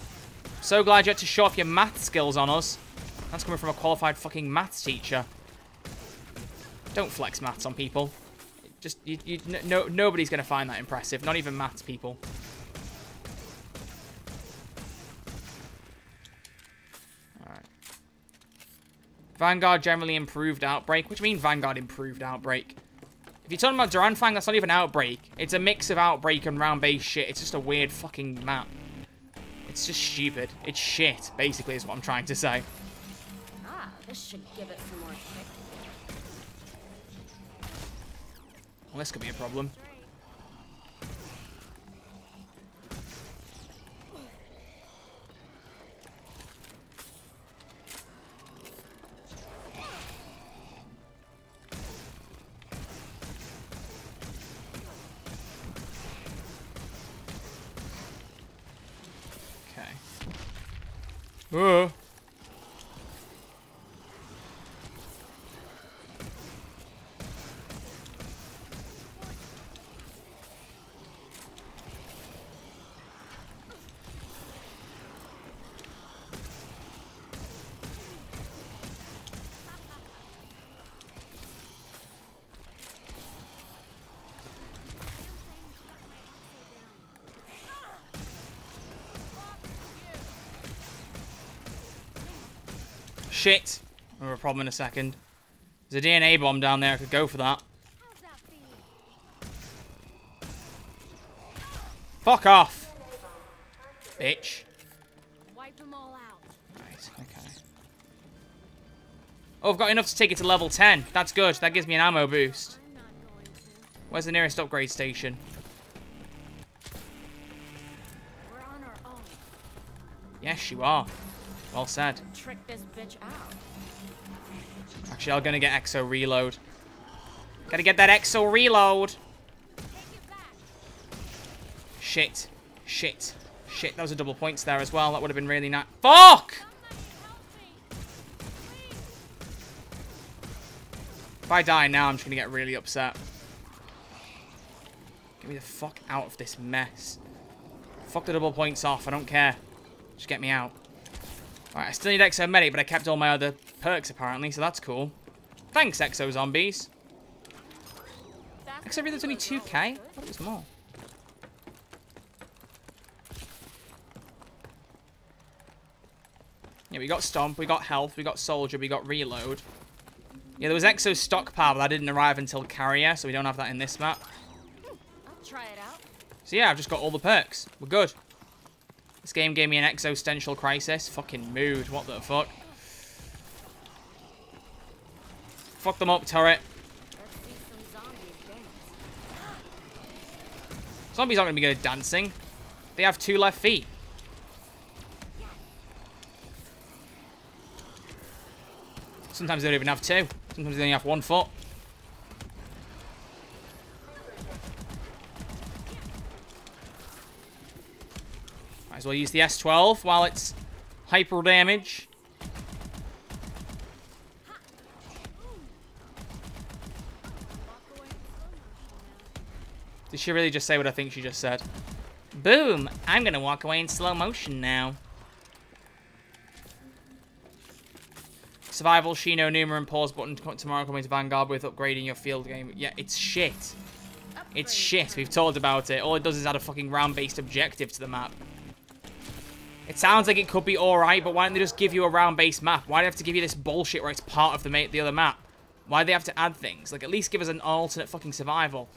[SPEAKER 2] So glad you had to show off your math skills on us. That's coming from a qualified fucking maths teacher. Don't flex maths on people. Just, you, you, no, nobody's going to find that impressive. Not even maths people. Alright. Vanguard generally improved Outbreak. What do you mean Vanguard improved Outbreak? You're talking about Der Anfang, that's not even Outbreak. It's a mix of Outbreak and round-based shit. It's just a weird fucking map. It's just stupid. It's shit, basically, is what I'm trying to say.
[SPEAKER 6] Ah, this should give it some more kick.
[SPEAKER 2] Well, this could be a problem. Uh. Shit. I have a problem in a second. There's a DNA bomb down there. I could go for that.
[SPEAKER 6] How's that feel?
[SPEAKER 2] Fuck off. Bitch.
[SPEAKER 6] Wipe them all out.
[SPEAKER 2] Right, okay. Oh, I've got enough to take it to level 10. That's good. That gives me an ammo boost.
[SPEAKER 6] I'm not going to.
[SPEAKER 2] Where's the nearest upgrade station?
[SPEAKER 6] We're on our own.
[SPEAKER 2] Yes, you are. Well said.
[SPEAKER 6] Trick this bitch out.
[SPEAKER 2] Actually, I'm gonna get Exo reload. Gotta get that Exo reload. Shit. Shit. Shit, those are double points there as well. That would have been really nice. Fuck! If I die now, I'm just gonna get really upset. Get me the fuck out of this mess. Fuck the double points off. I don't care. Just get me out. Alright, I still need Exo Medic, but I kept all my other perks apparently, so that's cool. Thanks, Exo Zombies. Exo Reload's only 2k? I thought it was more. Yeah, we got Stomp, we got Health, we got Soldier, we got Reload. Yeah, there was Exo Stockpile, but that didn't arrive until Carrier, so we don't have that in this map.
[SPEAKER 6] Hmm, I'll try it out.
[SPEAKER 2] So yeah, I've just got all the perks. We're good. This game gave me an existential crisis. Fucking mood. What the fuck? Fuck them up, turret.
[SPEAKER 6] Zombies
[SPEAKER 2] aren't going to be good at dancing. They have two left feet. Sometimes they don't even have two. Sometimes they only have one foot. as well use the S12 while it's hyper damage. Did she really just say what I think she just said? Boom! I'm gonna walk away in slow motion now. Survival, Shino, Numa, and pause button tomorrow coming to Vanguard with upgrading your field game. Yeah, it's shit. It's shit. We've talked about it. All it does is add a fucking round-based objective to the map. It sounds like it could be alright, but why don't they just give you a round-based map? Why do they have to give you this bullshit where it's part of the, ma the other map? Why do they have to add things? Like, at least give us an alternate fucking survival.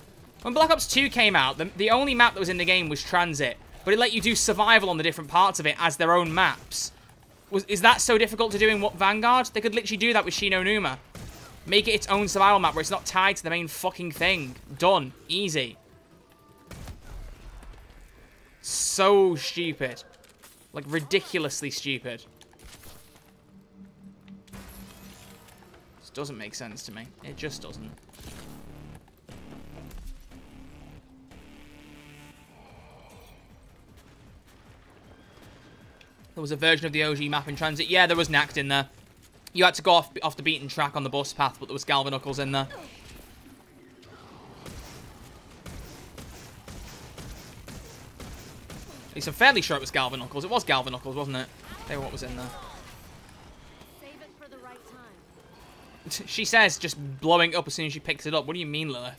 [SPEAKER 2] When Black Ops 2 came out, the, the only map that was in the game was Transit. But it let you do survival on the different parts of it as their own maps. Was, is that so difficult to do in what Vanguard? They could literally do that with Shi No Numa. Make it its own survival map where it's not tied to the main fucking thing. Done. Easy. So stupid. Like, ridiculously stupid. This doesn't make sense to me. It just doesn't. There was a version of the OG map in transit. Yeah, there was Nacht in there. You had to go off off the beaten track on the bus path, but there was Galvanuckles in there. Least I'm fairly sure it was Galvanuckles. It was Galvanuckles, wasn't it? Tell you what was in there.
[SPEAKER 6] Save it for the right time. [LAUGHS]
[SPEAKER 2] She says just blowing up as soon as she picks it up. What do you mean, Lilith?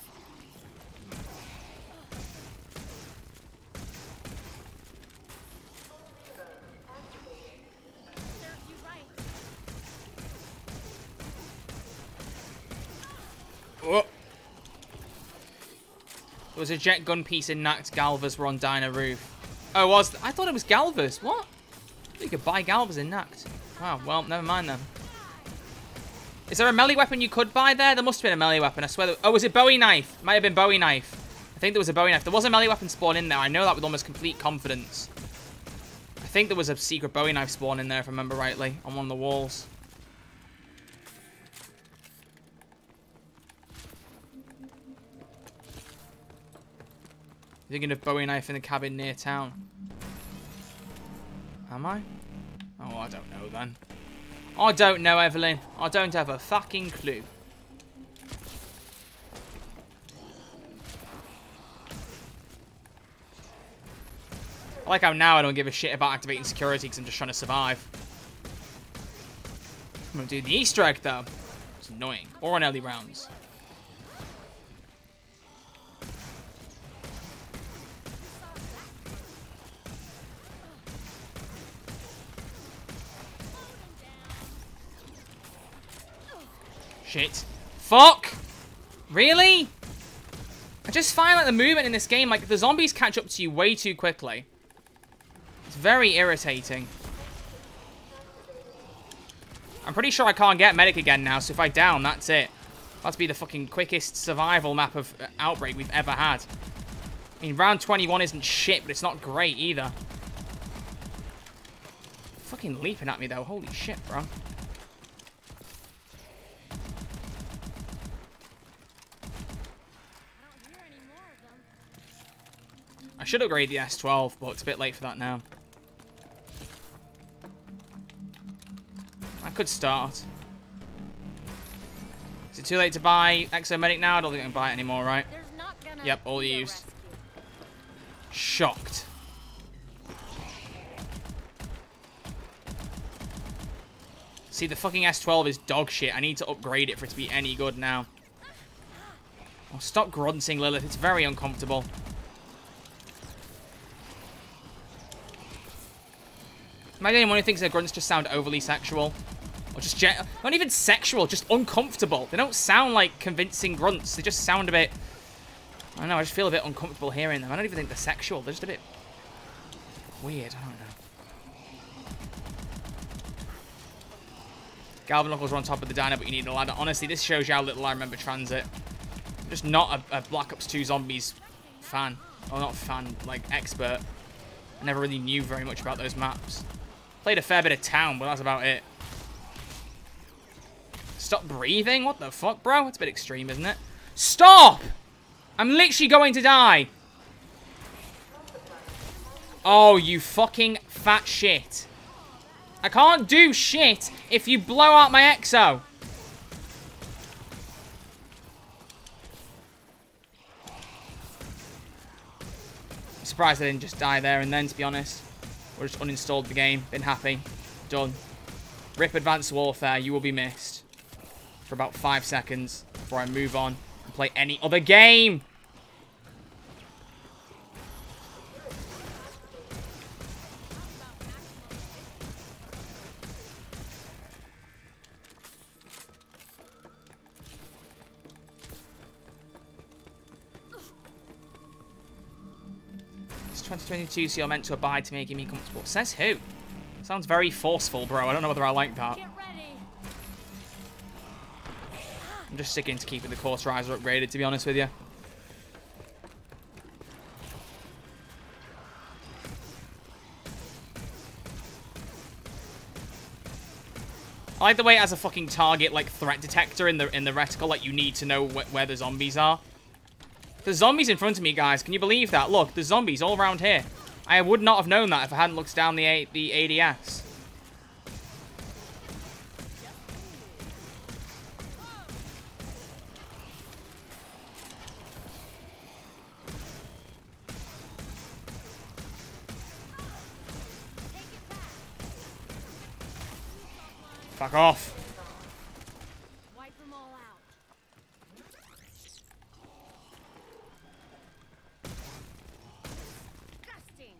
[SPEAKER 2] Oh. There was a jet gun piece in Nacht. Galvas were on Diner roof. Oh, it was I thought it was Galvas. What? You could buy Galvas in Nacht. Wow, well, never mind then. Is there a melee weapon you could buy there? There must have been a melee weapon. I swear. Oh, was it Bowie knife? Might have been Bowie knife. I think there was a Bowie knife. There was a melee weapon spawn in there. I know that with almost complete confidence. I think there was a secret Bowie knife spawn in there, if I remember rightly, on one of the walls. Thinking of Bowie knife in the cabin near town. Am I? Oh, I don't know then. I don't know, Evelyn. I don't have a fucking clue. I like how now I don't give a shit about activating security because I'm just trying to survive. I'm gonna do the Easter egg though. It's annoying. Or on early rounds. Shit. Fuck! Really? I just find like the movement in this game, like the zombies catch up to you way too quickly. It's very irritating. I'm pretty sure I can't get medic again now, so if I down, that's it. That's be the fucking quickest survival map of uh, Outbreak we've ever had. I mean, round 21 isn't shit, but it's not great either. Fucking leaping at me though, holy shit, bro.
[SPEAKER 6] I don't hear any more of them.
[SPEAKER 2] I should upgrade the S12, but it's a bit late for that now. I could start. Is it too late to buy Exomedic now? I don't think I can buy it anymore, right?
[SPEAKER 6] There's not gonna
[SPEAKER 2] Yep, all used. Shocked. See, the fucking S12 is dog shit. I need to upgrade it for it to be any good now. Oh, stop grunting, Lilith. It's very uncomfortable. Am I the only one who thinks their grunts just sound overly sexual? Or just not even sexual, just uncomfortable. They don't sound like convincing grunts. They just sound a bit... I don't know, I just feel a bit uncomfortable hearing them. I don't even think they're sexual. They're just a bit weird. I don't know. Galvaknuckles are on top of the diner, but you need a ladder. Honestly, this shows you how little I remember Transit. I'm just not a, a Black Ops 2 Zombies fan. Or not fan, like expert. I never really knew very much about those maps. Played a fair bit of town, but that's about it. Stop breathing? What the fuck, bro? It's a bit extreme, isn't it? Stop! I'm literally going to die. Oh, you fucking fat shit. I can't do shit if you blow out my exo. surprised I didn't just die there and then, to be honest. Or just uninstalled the game. Been happy. Done. Rip Advanced Warfare, you will be missed. For about five seconds before I move on and play any other game. 2022, so you're meant to abide to making me comfortable. Says who? Sounds very forceful, bro. I don't know whether I like that. I'm just sticking to keeping the Course Riser upgraded, to be honest with you. I like the way it has a fucking target, like, threat detector in the in the reticle. Like, you need to know wh where the zombies are. There's zombies in front of me, guys. Can you believe that? Look, there's zombies all around here. I would not have known that if I hadn't looked down the, the ADS. Fuck off.
[SPEAKER 6] Wipe them all out. Disgusting.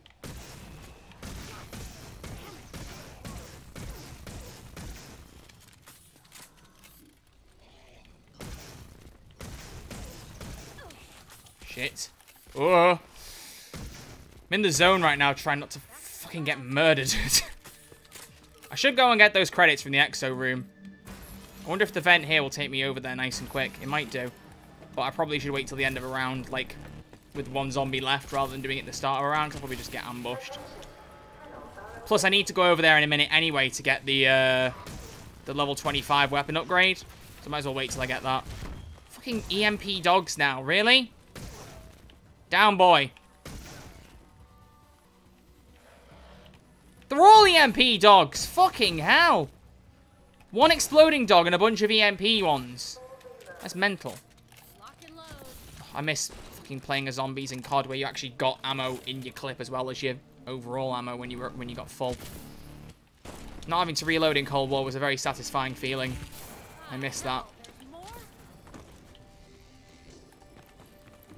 [SPEAKER 2] Shit. Oh. I'm in the zone right now trying not to fucking get murdered. [LAUGHS] I should go and get those credits from the Exo room. I wonder if the vent here will take me over there nice and quick. It might do. But I probably should wait till the end of a round, like, with one zombie left rather than doing it at the start of a round. I'll probably just get ambushed. Plus, I need to go over there in a minute anyway to get the, uh, the level 25 weapon upgrade. So I might as well wait till I get that. Fucking EMP dogs now, really? Down, boy. They're all EMP dogs. Fucking hell. One exploding dog and a bunch of EMP ones. That's mental. I miss fucking playing as zombies in COD where you actually got ammo in your clip as well as your overall ammo when you were when you got full. Not having to reload in Cold War was a very satisfying feeling. I miss that.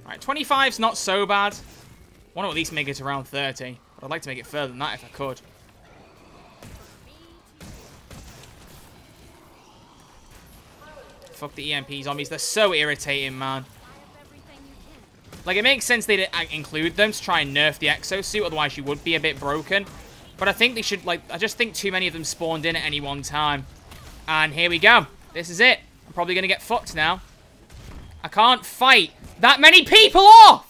[SPEAKER 2] Alright, 25's not so bad. I want to at least make it around 30. But I'd like to make it further than that if I could. Fuck the EMP zombies. They're so irritating, man. Like, it makes sense they didn't uh, include them to try and nerf the exosuit, otherwise you would be a bit broken. But I think they should, like, I just think too many of them spawned in at any one time. And here we go. This is it. I'm probably going to get fucked now. I can't fight that many people off!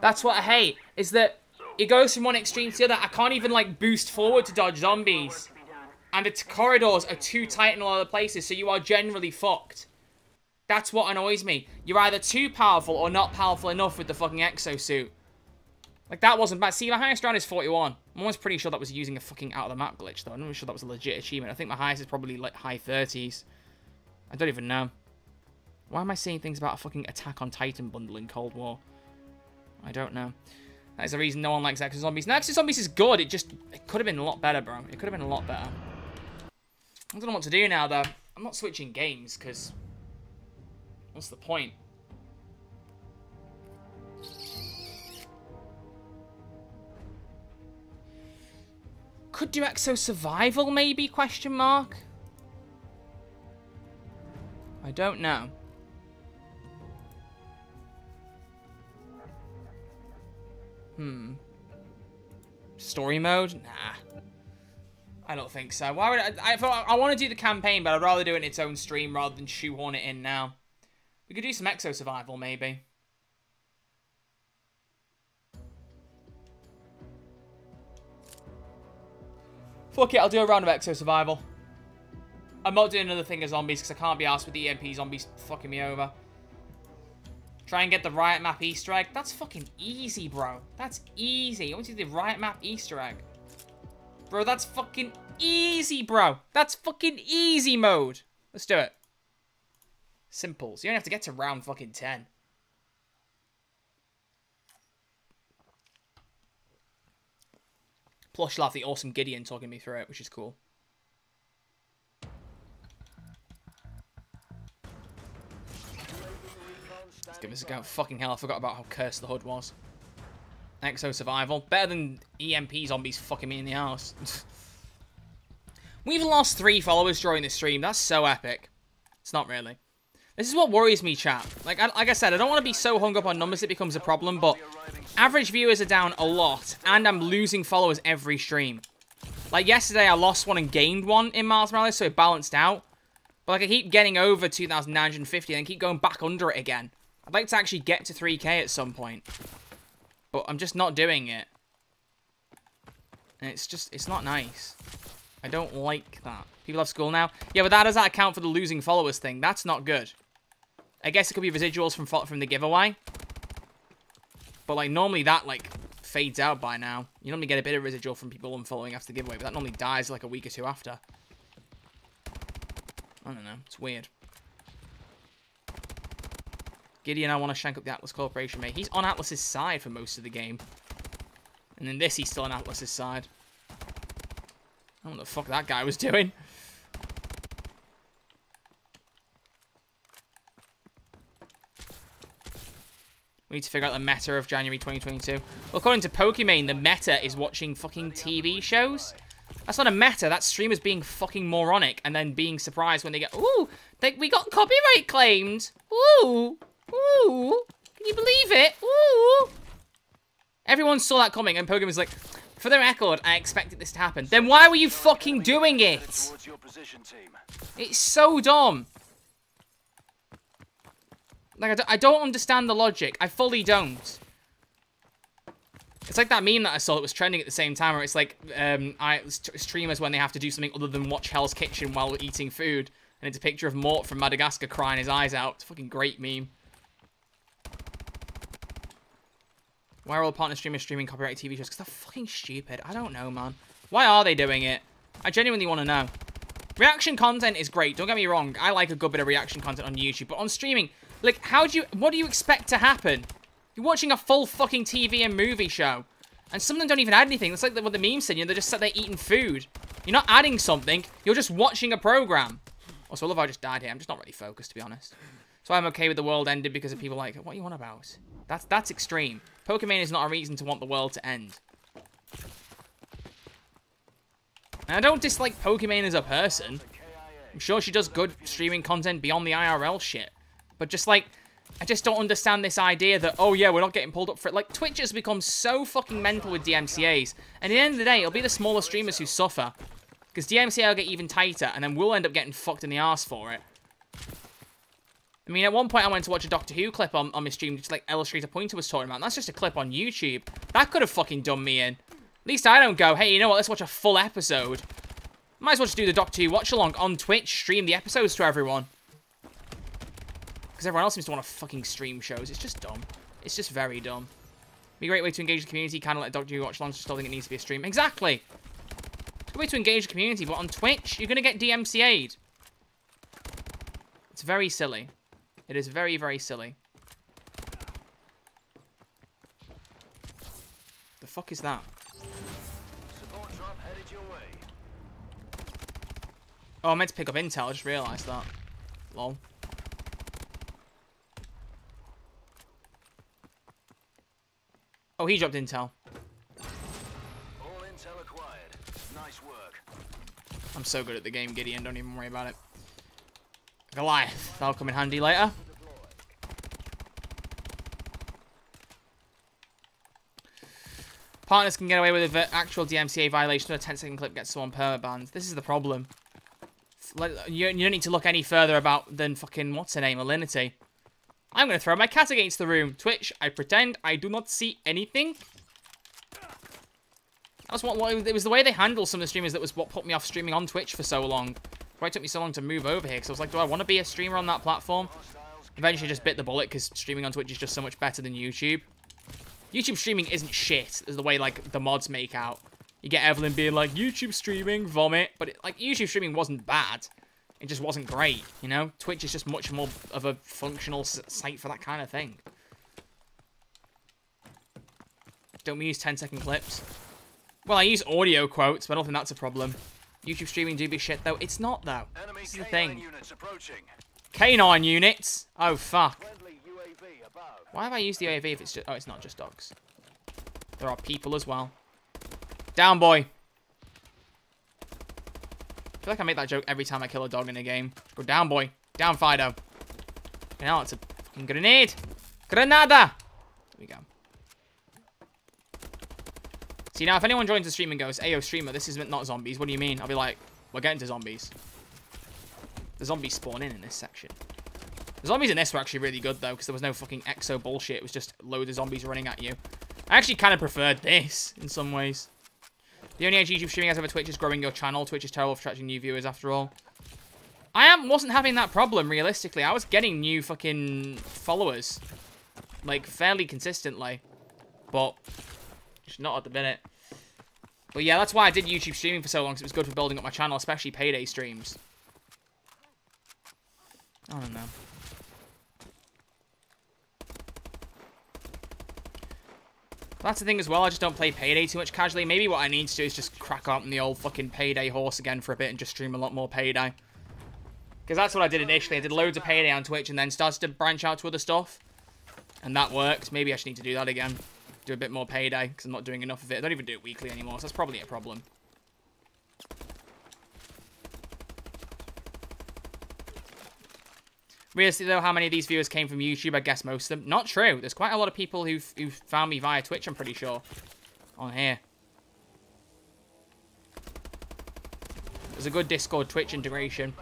[SPEAKER 2] That's what I hate, is that it goes from one extreme to the other. I can't even, like, boost forward to dodge zombies. And the corridors are too tight in a lot of places, so you are generally fucked. That's what annoys me. You're either too powerful or not powerful enough with the fucking exosuit. Like, that wasn't bad. See, my highest round is 41. I'm almost pretty sure that was using a fucking out-of-the-map glitch, though. I'm not sure that was a legit achievement. I think my highest is probably, like, high 30s. I don't even know. Why am I seeing things about a fucking Attack on Titan bundle in Cold War? I don't know. That is the reason no one likes Exo Zombies. No, Exo Zombies is good. It just, it could have been a lot better, bro. It could have been a lot better. I don't know what to do now, though. I'm not switching games, because... What's the point? Could do Exo Survival, maybe? Question mark. I don't know. Hmm. Story mode? Nah. I don't think so. Why would I? I, I, I want to do the campaign, but I'd rather do it in its own stream rather than shoehorn it in now. We could do some Exo Survival, maybe. Fuck it, I'll do a round of Exo Survival. I'm not doing another thing of zombies because I can't be asked with the EMP zombies fucking me over. Try and get the riot map Easter egg. That's fucking easy, bro. That's easy. I want to do the riot map Easter egg. Bro, that's fucking easy, bro. That's fucking easy mode. Let's do it. Simple. So you only have to get to round fucking 10. Plus, you'll have the awesome Gideon talking me through it, which is cool. Let's give this a go. Fucking hell, I forgot about how cursed the hood was. Exo survival. Better than EMP zombies fucking me in the ass. [LAUGHS] We've lost three followers during this stream. That's so epic. It's not really. This is what worries me, chat. Like I, like I said, I don't want to be so hung up on numbers it becomes a problem, but average viewers are down a lot, and I'm losing followers every stream. Like yesterday, I lost one and gained one in Miles Morales, so it balanced out. But like I keep getting over 2,950 and keep going back under it again. I'd like to actually get to 3k at some point. But I'm just not doing it. And it's just, it's not nice. I don't like that. People have school now. Yeah, but that does that account for the losing followers thing? That's not good. I guess it could be residuals from from the giveaway. But like normally that like fades out by now. You normally get a bit of residual from people unfollowing after the giveaway, but that normally dies like a week or two after. I don't know. It's weird. Gideon, I want to shank up the Atlas Corporation, mate. He's on Atlas's side for most of the game. And then this, he's still on Atlas's side. I don't know what the fuck that guy was doing. We need to figure out the meta of January 2022. Well, according to Pokimane, the meta is watching fucking TV shows. That's not a meta. That's streamers being fucking moronic and then being surprised when they get, ooh, they, we got copyright claimed. Ooh, ooh, can you believe it? Ooh. Everyone saw that coming and Pokimane's like, for the record, I expected this to happen. Then why were you fucking doing it? It's so dumb. Like, I don't, I don't understand the logic. I fully don't. It's like that meme that I saw that was trending at the same time, where it's like um, I streamers when they have to do something other than watch Hell's Kitchen while eating food, and it's a picture of Mort from Madagascar crying his eyes out. It's a fucking great meme. Why are all partner streamers streaming copyright TV shows? Because they're fucking stupid. I don't know, man. Why are they doing it? I genuinely want to know. Reaction content is great. Don't get me wrong. I like a good bit of reaction content on YouTube. But on streaming, like, how do you... What do you expect to happen? You're watching a full fucking TV and movie show. And some of them don't even add anything. That's like what the meme said. You know, they're just sat there eating food. You're not adding something. You're just watching a program. Also, I love how I just died here. I'm just not really focused, to be honest. So I'm okay with the world ended because of people like, what you on about? That's, that's extreme. Pokimane is not a reason to want the world to end. And I don't dislike Pokimane as a person. I'm sure she does good streaming content beyond the IRL shit. But just like, I just don't understand this idea that, oh yeah, we're not getting pulled up for it. Like, Twitch has become so fucking mental with DMCAs. And at the end of the day, it'll be the smaller streamers who suffer. Because DMCA will get even tighter, and then we'll end up getting fucked in the ass for it. I mean, at one point I went to watch a Doctor Who clip on, on my stream, just like Illustrator Pointer was talking about. That's just a clip on YouTube. That could have fucking done me in. At least I don't go, hey, you know what, let's watch a full episode. Might as well just do the Doctor Who watch-along on Twitch, stream the episodes to everyone. Because everyone else seems to want to fucking stream shows. It's just dumb. It's just very dumb. Be a great way to engage the community, kind of like Doctor Who watch-alongs, just don't think it needs to be a stream. Exactly! It's a good way to engage the community, but on Twitch, you're going to get DMCA'd. It's very silly. It is very, very silly. The fuck is that? Oh, I meant to pick up intel. I just realised that. Lol. Oh, he dropped intel.
[SPEAKER 4] All intel acquired. Nice work.
[SPEAKER 2] I'm so good at the game, Gideon. Don't even worry about it. Goliath. That'll come in handy later. Partners can get away with an actual DMCA violation of a 10 second clip gets someone permabanned. This is the problem. You, don't need to look any further about than fucking, what's her name, Alinity. I'm going to throw my cat against the room. Twitch, I pretend I do not see anything. That was what, what, it was the way they handled some of the streamers that was what put me off streaming on Twitch for so long. Why it took me so long to move over here, because I was like, do I want to be a streamer on that platform? Eventually just bit the bullet, because streaming on Twitch is just so much better than YouTube. YouTube streaming isn't shit, as the way, like, the mods make out. You get Evelyn being like, YouTube streaming, vomit. But, it, like, YouTube streaming wasn't bad. It just wasn't great, you know? Twitch is just much more of a functional site for that kind of thing. Don't we use 10 second clips? Well, I use audio quotes, but I don't think that's a problem. YouTube streaming do be shit, though. It's not, though.
[SPEAKER 4] Enemy
[SPEAKER 2] This is the
[SPEAKER 4] K9
[SPEAKER 2] thing.
[SPEAKER 4] units.
[SPEAKER 2] K9 units? Oh, fuck.
[SPEAKER 4] UAV.
[SPEAKER 2] Why have I used the AAV if it's just... Oh, it's not just dogs. There are people as well. Down, boy. I feel like I make that joke every time I kill a dog in a game. Go down, boy. Down, Fido. Now it's a fucking grenade. Granada. There we go. See, now, if anyone joins the stream and goes, Ayo, streamer, this is not zombies. What do you mean? I'll be like, we're getting to zombies. The zombies spawn in in this section. The zombies in this were actually really good, though, because there was no fucking exo bullshit. It was just loads of zombies running at you. I actually kind of preferred this, in some ways. The only edge YouTube streaming has over Twitch is growing your channel. Twitch is terrible for attracting new viewers, after all. I am, wasn't having that problem, realistically. I was getting new fucking followers. Like, fairly consistently. But, just not at the minute. But yeah, that's why I did YouTube streaming for so long, because it was good for building up my channel, especially payday streams. I don't know. That's the thing as well, I just don't play Payday too much casually. Maybe what I need to do is just crack on the old fucking Payday horse again for a bit and just stream a lot more Payday. Because that's what I did initially. I did loads of Payday on Twitch and then started to branch out to other stuff. And that worked. Maybe I should need to do that again. Do a bit more Payday, because I'm not doing enough of it. I don't even do it weekly anymore, so that's probably a problem. Realistically, though, how many of these viewers came from YouTube? I guess most of them. Not true. There's quite a lot of people who've, who've found me via Twitch, I'm pretty sure. On here. There's a good Discord Twitch integration.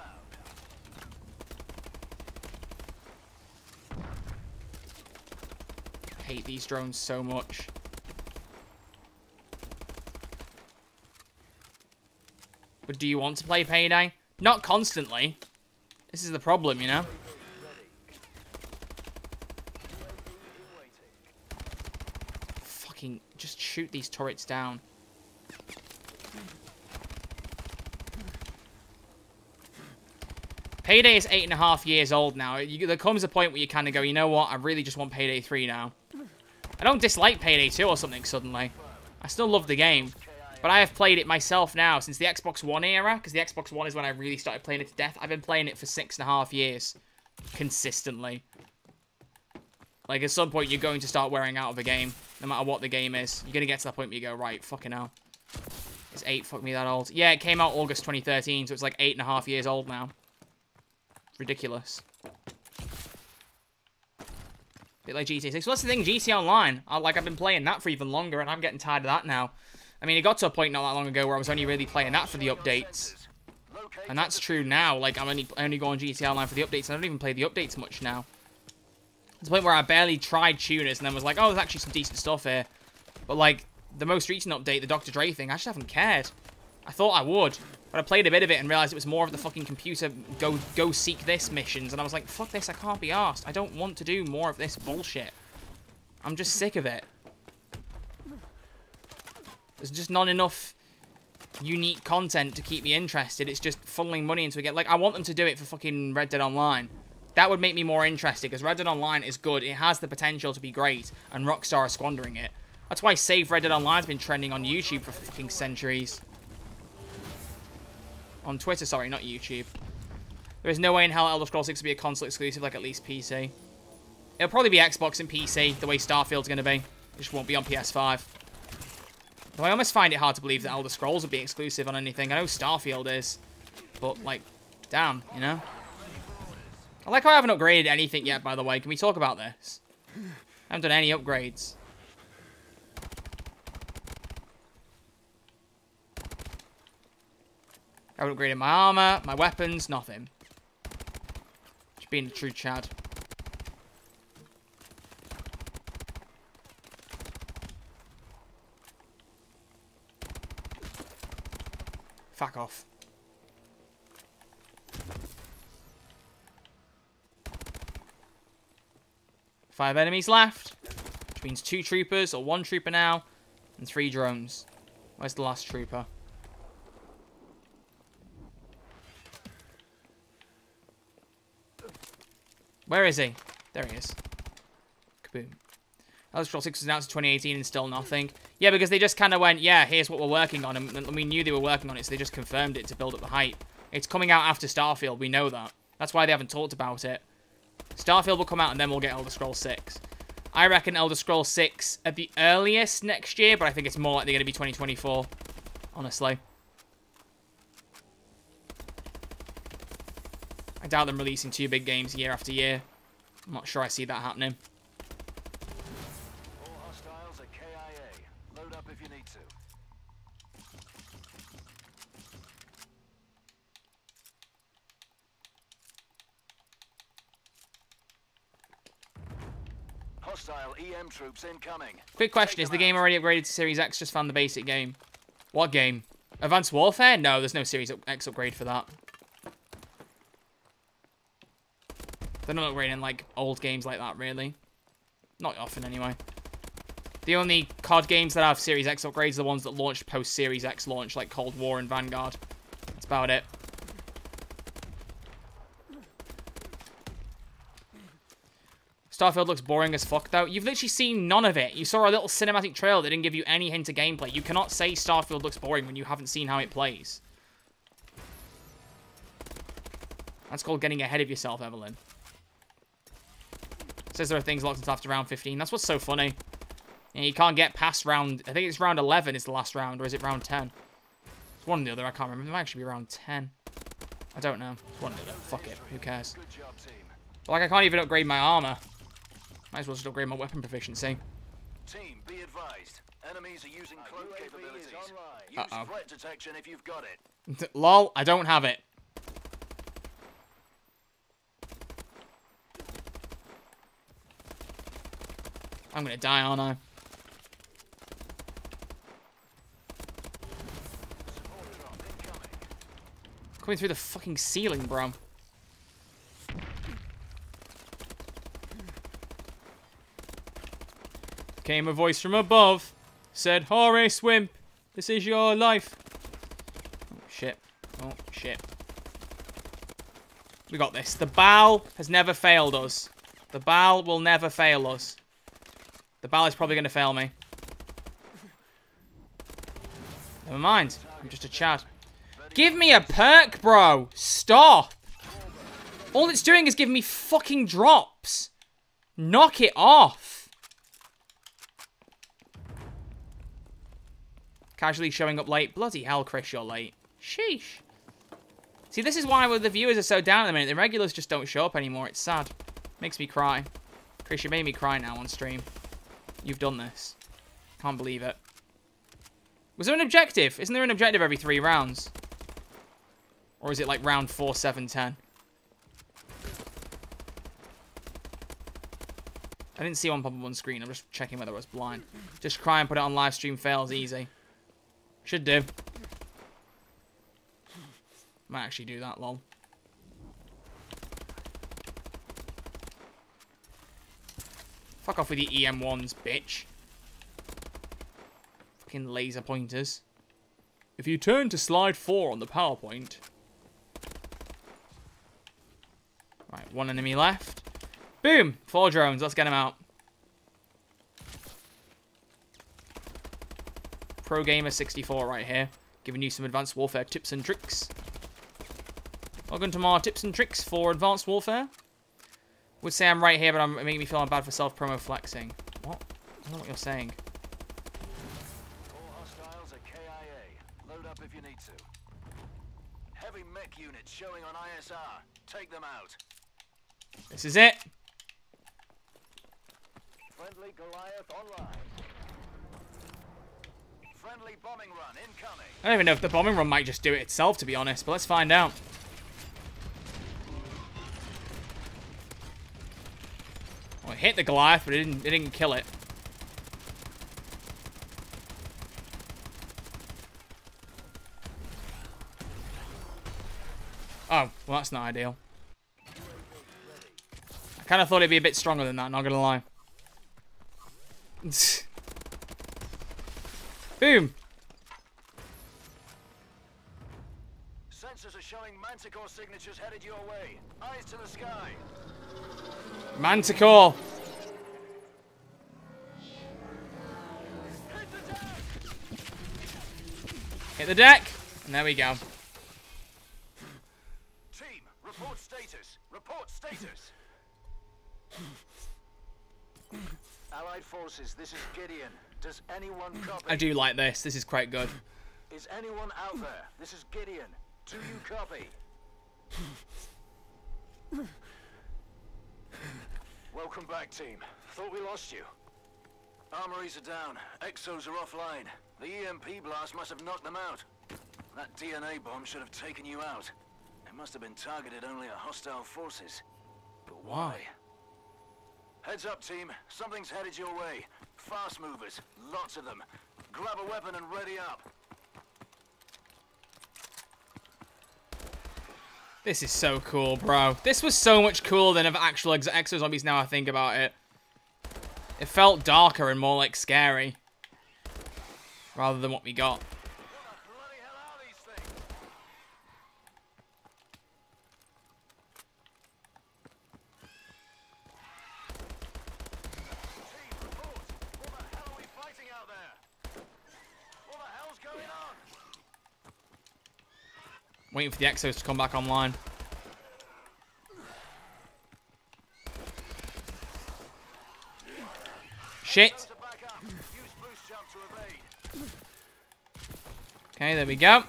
[SPEAKER 2] Hate these drones so much. But do you want to play Payday? Not constantly. This is the problem, you know? Fucking just shoot these turrets down. Payday is eight and a half years old now. You, there comes a point where you kind of go, you know what? I really just want Payday 3 now. I don't dislike Payday 2 or something suddenly. I still love the game. But I have played it myself now since the Xbox One era, because the Xbox One is when I really started playing it to death. I've been playing it for six and a half years. Consistently. Like, at some point, you're going to start wearing out of a game, no matter what the game is. You're going to get to that point where you go, right, fucking hell. It's 8 fuck me that old? Yeah, it came out August 2013, so it's like eight and a half years old now. Ridiculous. Bit like GTA 6. Well, that's the thing, GTA Online. I, like, I've been playing that for even longer, and I'm getting tired of that now. I mean, it got to a point not that long ago where I was only really playing that for the updates. And that's true now. Like, I'm only, only go on GTA Online for the updates. I don't even play the updates much now. To the point where I barely tried tuners and then was like, oh, there's actually some decent stuff here. But, like, the most recent update, the Dr. Dre thing, I just haven't cared. I thought I would. But I played a bit of it and realized it was more of the fucking computer go go seek this missions. And I was like, fuck this, I can't be asked. I don't want to do more of this bullshit. I'm just sick of it. There's just not enough unique content to keep me interested. It's just funneling money into game. Like, I want them to do it for fucking Red Dead Online. That would make me more interested, because Red Dead Online is good. It has the potential to be great, and Rockstar are squandering it. That's why Save Red Dead Online has been trending on YouTube for fucking centuries. On Twitter, sorry, not YouTube. There is no way in hell Elder Scrolls 6 will be a console exclusive, like at least PC. It'll probably be Xbox and PC, the way Starfield's going to be. It just won't be on PS5. Though I almost find it hard to believe that Elder Scrolls would be exclusive on anything. I know Starfield is. But, like, damn, you know? I like how I haven't upgraded anything yet, by the way. Can we talk about this? I haven't done any upgrades. I upgraded my armor, my weapons, nothing. Just being a true Chad. Fuck off. Five enemies left. Which means two troopers, or one trooper now, and three drones. Where's the last trooper? Where is he? There he is. Kaboom. Elder Scrolls 6 was announced in 2018 and still nothing. Yeah, because they just kind of went, yeah, here's what we're working on. And we knew they were working on it, so they just confirmed it to build up the hype. It's coming out after Starfield, we know that. That's why they haven't talked about it. Starfield will come out and then we'll get Elder Scrolls 6. I reckon Elder Scrolls 6 at the earliest next year, but I think it's more likely going to be 2024. Honestly. I doubt them releasing two big games year after year. I'm not sure I see that happening.
[SPEAKER 4] All hostiles at KIA. Load up if you need to. Hostile EM troops incoming.
[SPEAKER 2] Quick question, is the game already upgraded to Series X? Just found the basic game. What game? Advanced Warfare? No, there's no Series X upgrade for that. They're not upgrading like old games like that, really. Not often, anyway. The only COD games that have Series X upgrades are the ones that launched post-Series X launch, like Cold War and Vanguard. That's about it. Starfield looks boring as fuck, though. You've literally seen none of it. You saw a little cinematic trailer that didn't give you any hint of gameplay. You cannot say Starfield looks boring when you haven't seen how it plays. That's called getting ahead of yourself, Evelyn. Says there are things locked until after round 15. That's what's so funny. Yeah, you can't get past round... I think it's round 11 is the last round, or is it round 10? It's one or the other, I can't remember. It might actually be round 10. I don't know. It's one or the other. Fuck it. Who cares?
[SPEAKER 4] Good job, team.
[SPEAKER 2] But, like, I can't even upgrade my armor. Might as well just upgrade my weapon proficiency.
[SPEAKER 4] Team, be advised. Enemies are using cloak capabilities. Use
[SPEAKER 2] Uh-oh.
[SPEAKER 4] threat detection if you've got it. [LAUGHS]
[SPEAKER 2] Lol, I don't have it. I'm gonna die, aren't I? Coming through the fucking ceiling, bro. Came a voice from above. Said, Horace Wimp, this is your life. Oh, shit. Oh, shit. We got this. The bow has never failed us. The bow will never fail us. The Baal is probably going to fail me. Never mind. I'm just a Chad. Give me a perk, bro. Stop. All it's doing is giving me fucking drops. Knock it off. Casually showing up late. Bloody hell, Chris, you're late. Sheesh. See, this is why the viewers are so down at the minute. The regulars just don't show up anymore. It's sad. Makes me cry. Chris, you made me cry now on stream. You've done this. Can't believe it. Was there an objective? Isn't there an objective every three rounds? Or is it like round four, seven, ten? I didn't see one pop up on screen. I'm just checking whether I was blind. Just cry and put it on live stream fails easy. Should do. Might actually do that, lol. Fuck off with the EM1s, bitch. Fucking laser pointers. If you turn to slide 4 on the PowerPoint. Right, one enemy left. Boom! Four drones, let's get them out. Pro Gamer 64 right here. Giving you some Advanced Warfare tips and tricks. Welcome to my tips and tricks for Advanced Warfare. Would say I'm right here, but I'm making me feel bad for self-promo flexing. What? I don't know what you're saying.
[SPEAKER 4] All hostiles at KIA. Load up if you need to. Heavy mech units showing on ISR. Take them out.
[SPEAKER 2] This is it.
[SPEAKER 4] Friendly Goliath online. Friendly bombing run incoming.
[SPEAKER 2] I don't even know if the bombing run might just do it itself, to be honest, but let's find out. hit the Goliath, but it didn't, it didn't kill it. Oh, well, that's not ideal. I kind of thought it'd be a bit stronger than that, not gonna lie. [LAUGHS] Boom!
[SPEAKER 4] Sensors are showing Manticore signatures headed your way. Eyes to the sky.
[SPEAKER 2] Manticore! Hit the deck. And there we go.
[SPEAKER 4] Team, report status. Report status. Allied forces, this is Gideon. Does anyone copy?
[SPEAKER 2] I do like this. This is quite good.
[SPEAKER 4] Is anyone out there? This is Gideon. Do you copy? Welcome back, team. Thought we lost you. Armories are down. Exos are offline. The EMP blast must have knocked them out. That DNA bomb should have taken you out. It must have been targeted only at hostile forces. But why? Heads up, team. Something's headed your way. Fast movers. Lots of them. Grab a weapon and ready up.
[SPEAKER 2] This is so cool, bro. This was so much cooler than of actual ex exo zombies now I think about it. It felt darker and more like scary. Rather than what we got. Waiting for the exos to come back online. Shit.
[SPEAKER 4] To back up. Use boost jump to evade.
[SPEAKER 2] Okay, there we go.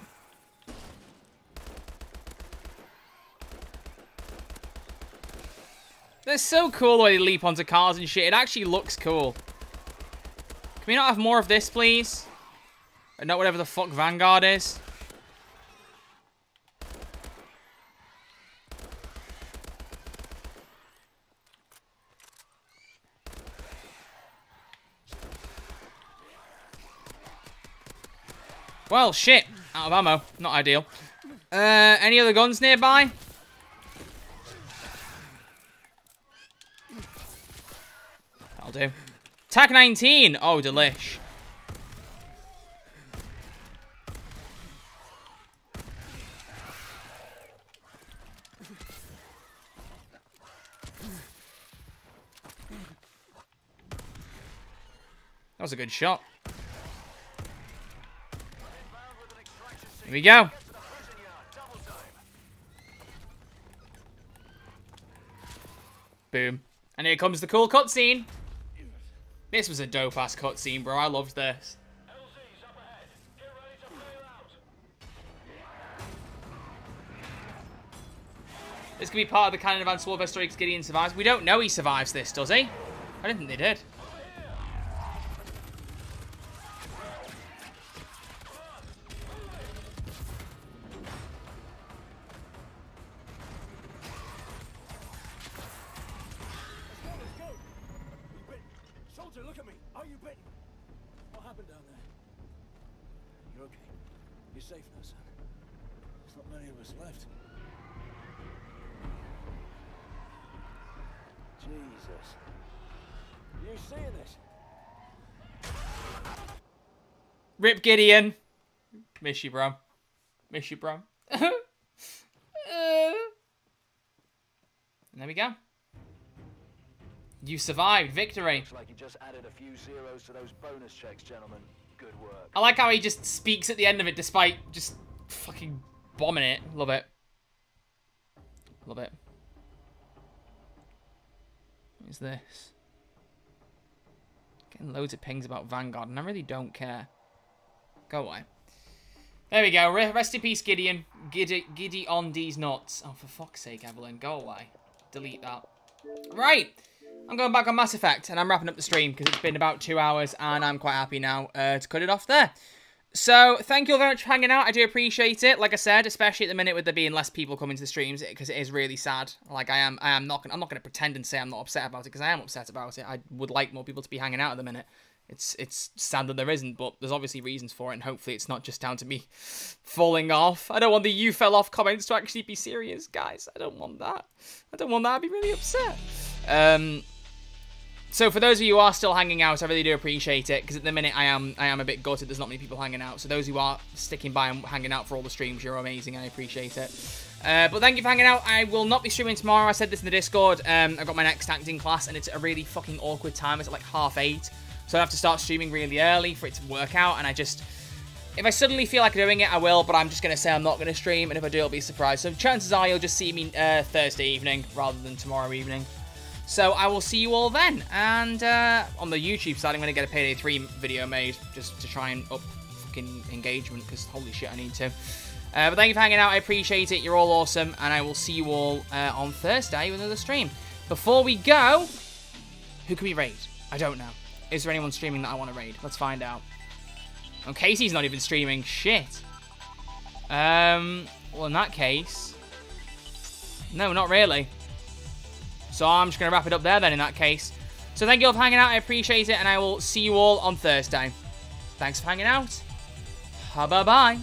[SPEAKER 2] They're so cool the way they leap onto cars and shit. It actually looks cool. Can we not have more of this, please? And not whatever the fuck Vanguard is. Well, shit. Out of ammo. Not ideal. Uh, any other guns nearby? That'll do. TAC 19. Oh, delish. That was a good shot. Here we go. Boom. And here comes the cool cutscene. This was a dope ass cutscene, bro. I loved this. This could be part of the canon of Advanced story because Gideon survives. We don't know he survives this, does he? I didn't think they did. Gideon. Miss you, bro. Miss you, bro. and [LAUGHS] there we go. You survived. Victory.
[SPEAKER 4] Looks like you just added a few zeros to those bonus checks, gentlemen. Good work.
[SPEAKER 2] I like how he just speaks at the end of it despite just fucking bombing it. Love it. Love it. What is this? Getting loads of pings about Vanguard, and I really don't care. Go away. There we go. Rest in peace, Gideon. Giddy, giddy on these nuts. Oh, for fuck's sake, Evelyn. Go away. Delete that. Right. I'm going back on Mass Effect, and I'm wrapping up the stream because it's been about two hours, and I'm quite happy now uh, to cut it off there. So, thank you all very much for hanging out. I do appreciate it. Like I said, especially at the minute with there being less people coming to the streams, because it is really sad. Like I am, I am not. I'm not going to pretend and say I'm not upset about it because I am upset about it. I would like more people to be hanging out at the minute. It's it's sad that there isn't, but there's obviously reasons for it, and hopefully it's not just down to me falling off. I don't want the "you fell off" comments to actually be serious, guys. I don't want that. I don't want that. I'd be really upset. Um. So for those of you who are still hanging out, I really do appreciate it because at the minute I am I am a bit gutted. There's not many people hanging out. So those who are sticking by and hanging out for all the streams, you're amazing. I appreciate it. Uh, but thank you for hanging out. I will not be streaming tomorrow. I said this in the Discord. Um, I've got my next acting class and it's a really fucking awkward time. It's at like half eight. So I have to start streaming really early for it to work out. And I just... If I suddenly feel like doing it, I will. But I'm just going to say I'm not going to stream. And if I do, I'll be surprised. So chances are you'll just see me uh, Thursday evening rather than tomorrow evening. So I will see you all then. And uh, on the YouTube side, I'm going to get a Payday 3 video made just to try and up fucking engagement because holy shit, I need to. Uh, but thank you for hanging out. I appreciate it. You're all awesome. And I will see you all uh, on Thursday with another stream. Before we go, who can we raid? I don't know. Is there anyone streaming that I want to raid? Let's find out. Oh, Casey's not even streaming. Shit. Um, well, in that case... No, not really. So I'm just going to wrap it up there then in that case. So thank you all for hanging out. I appreciate it. And I will see you all on Thursday. Thanks for hanging out. Bye-bye.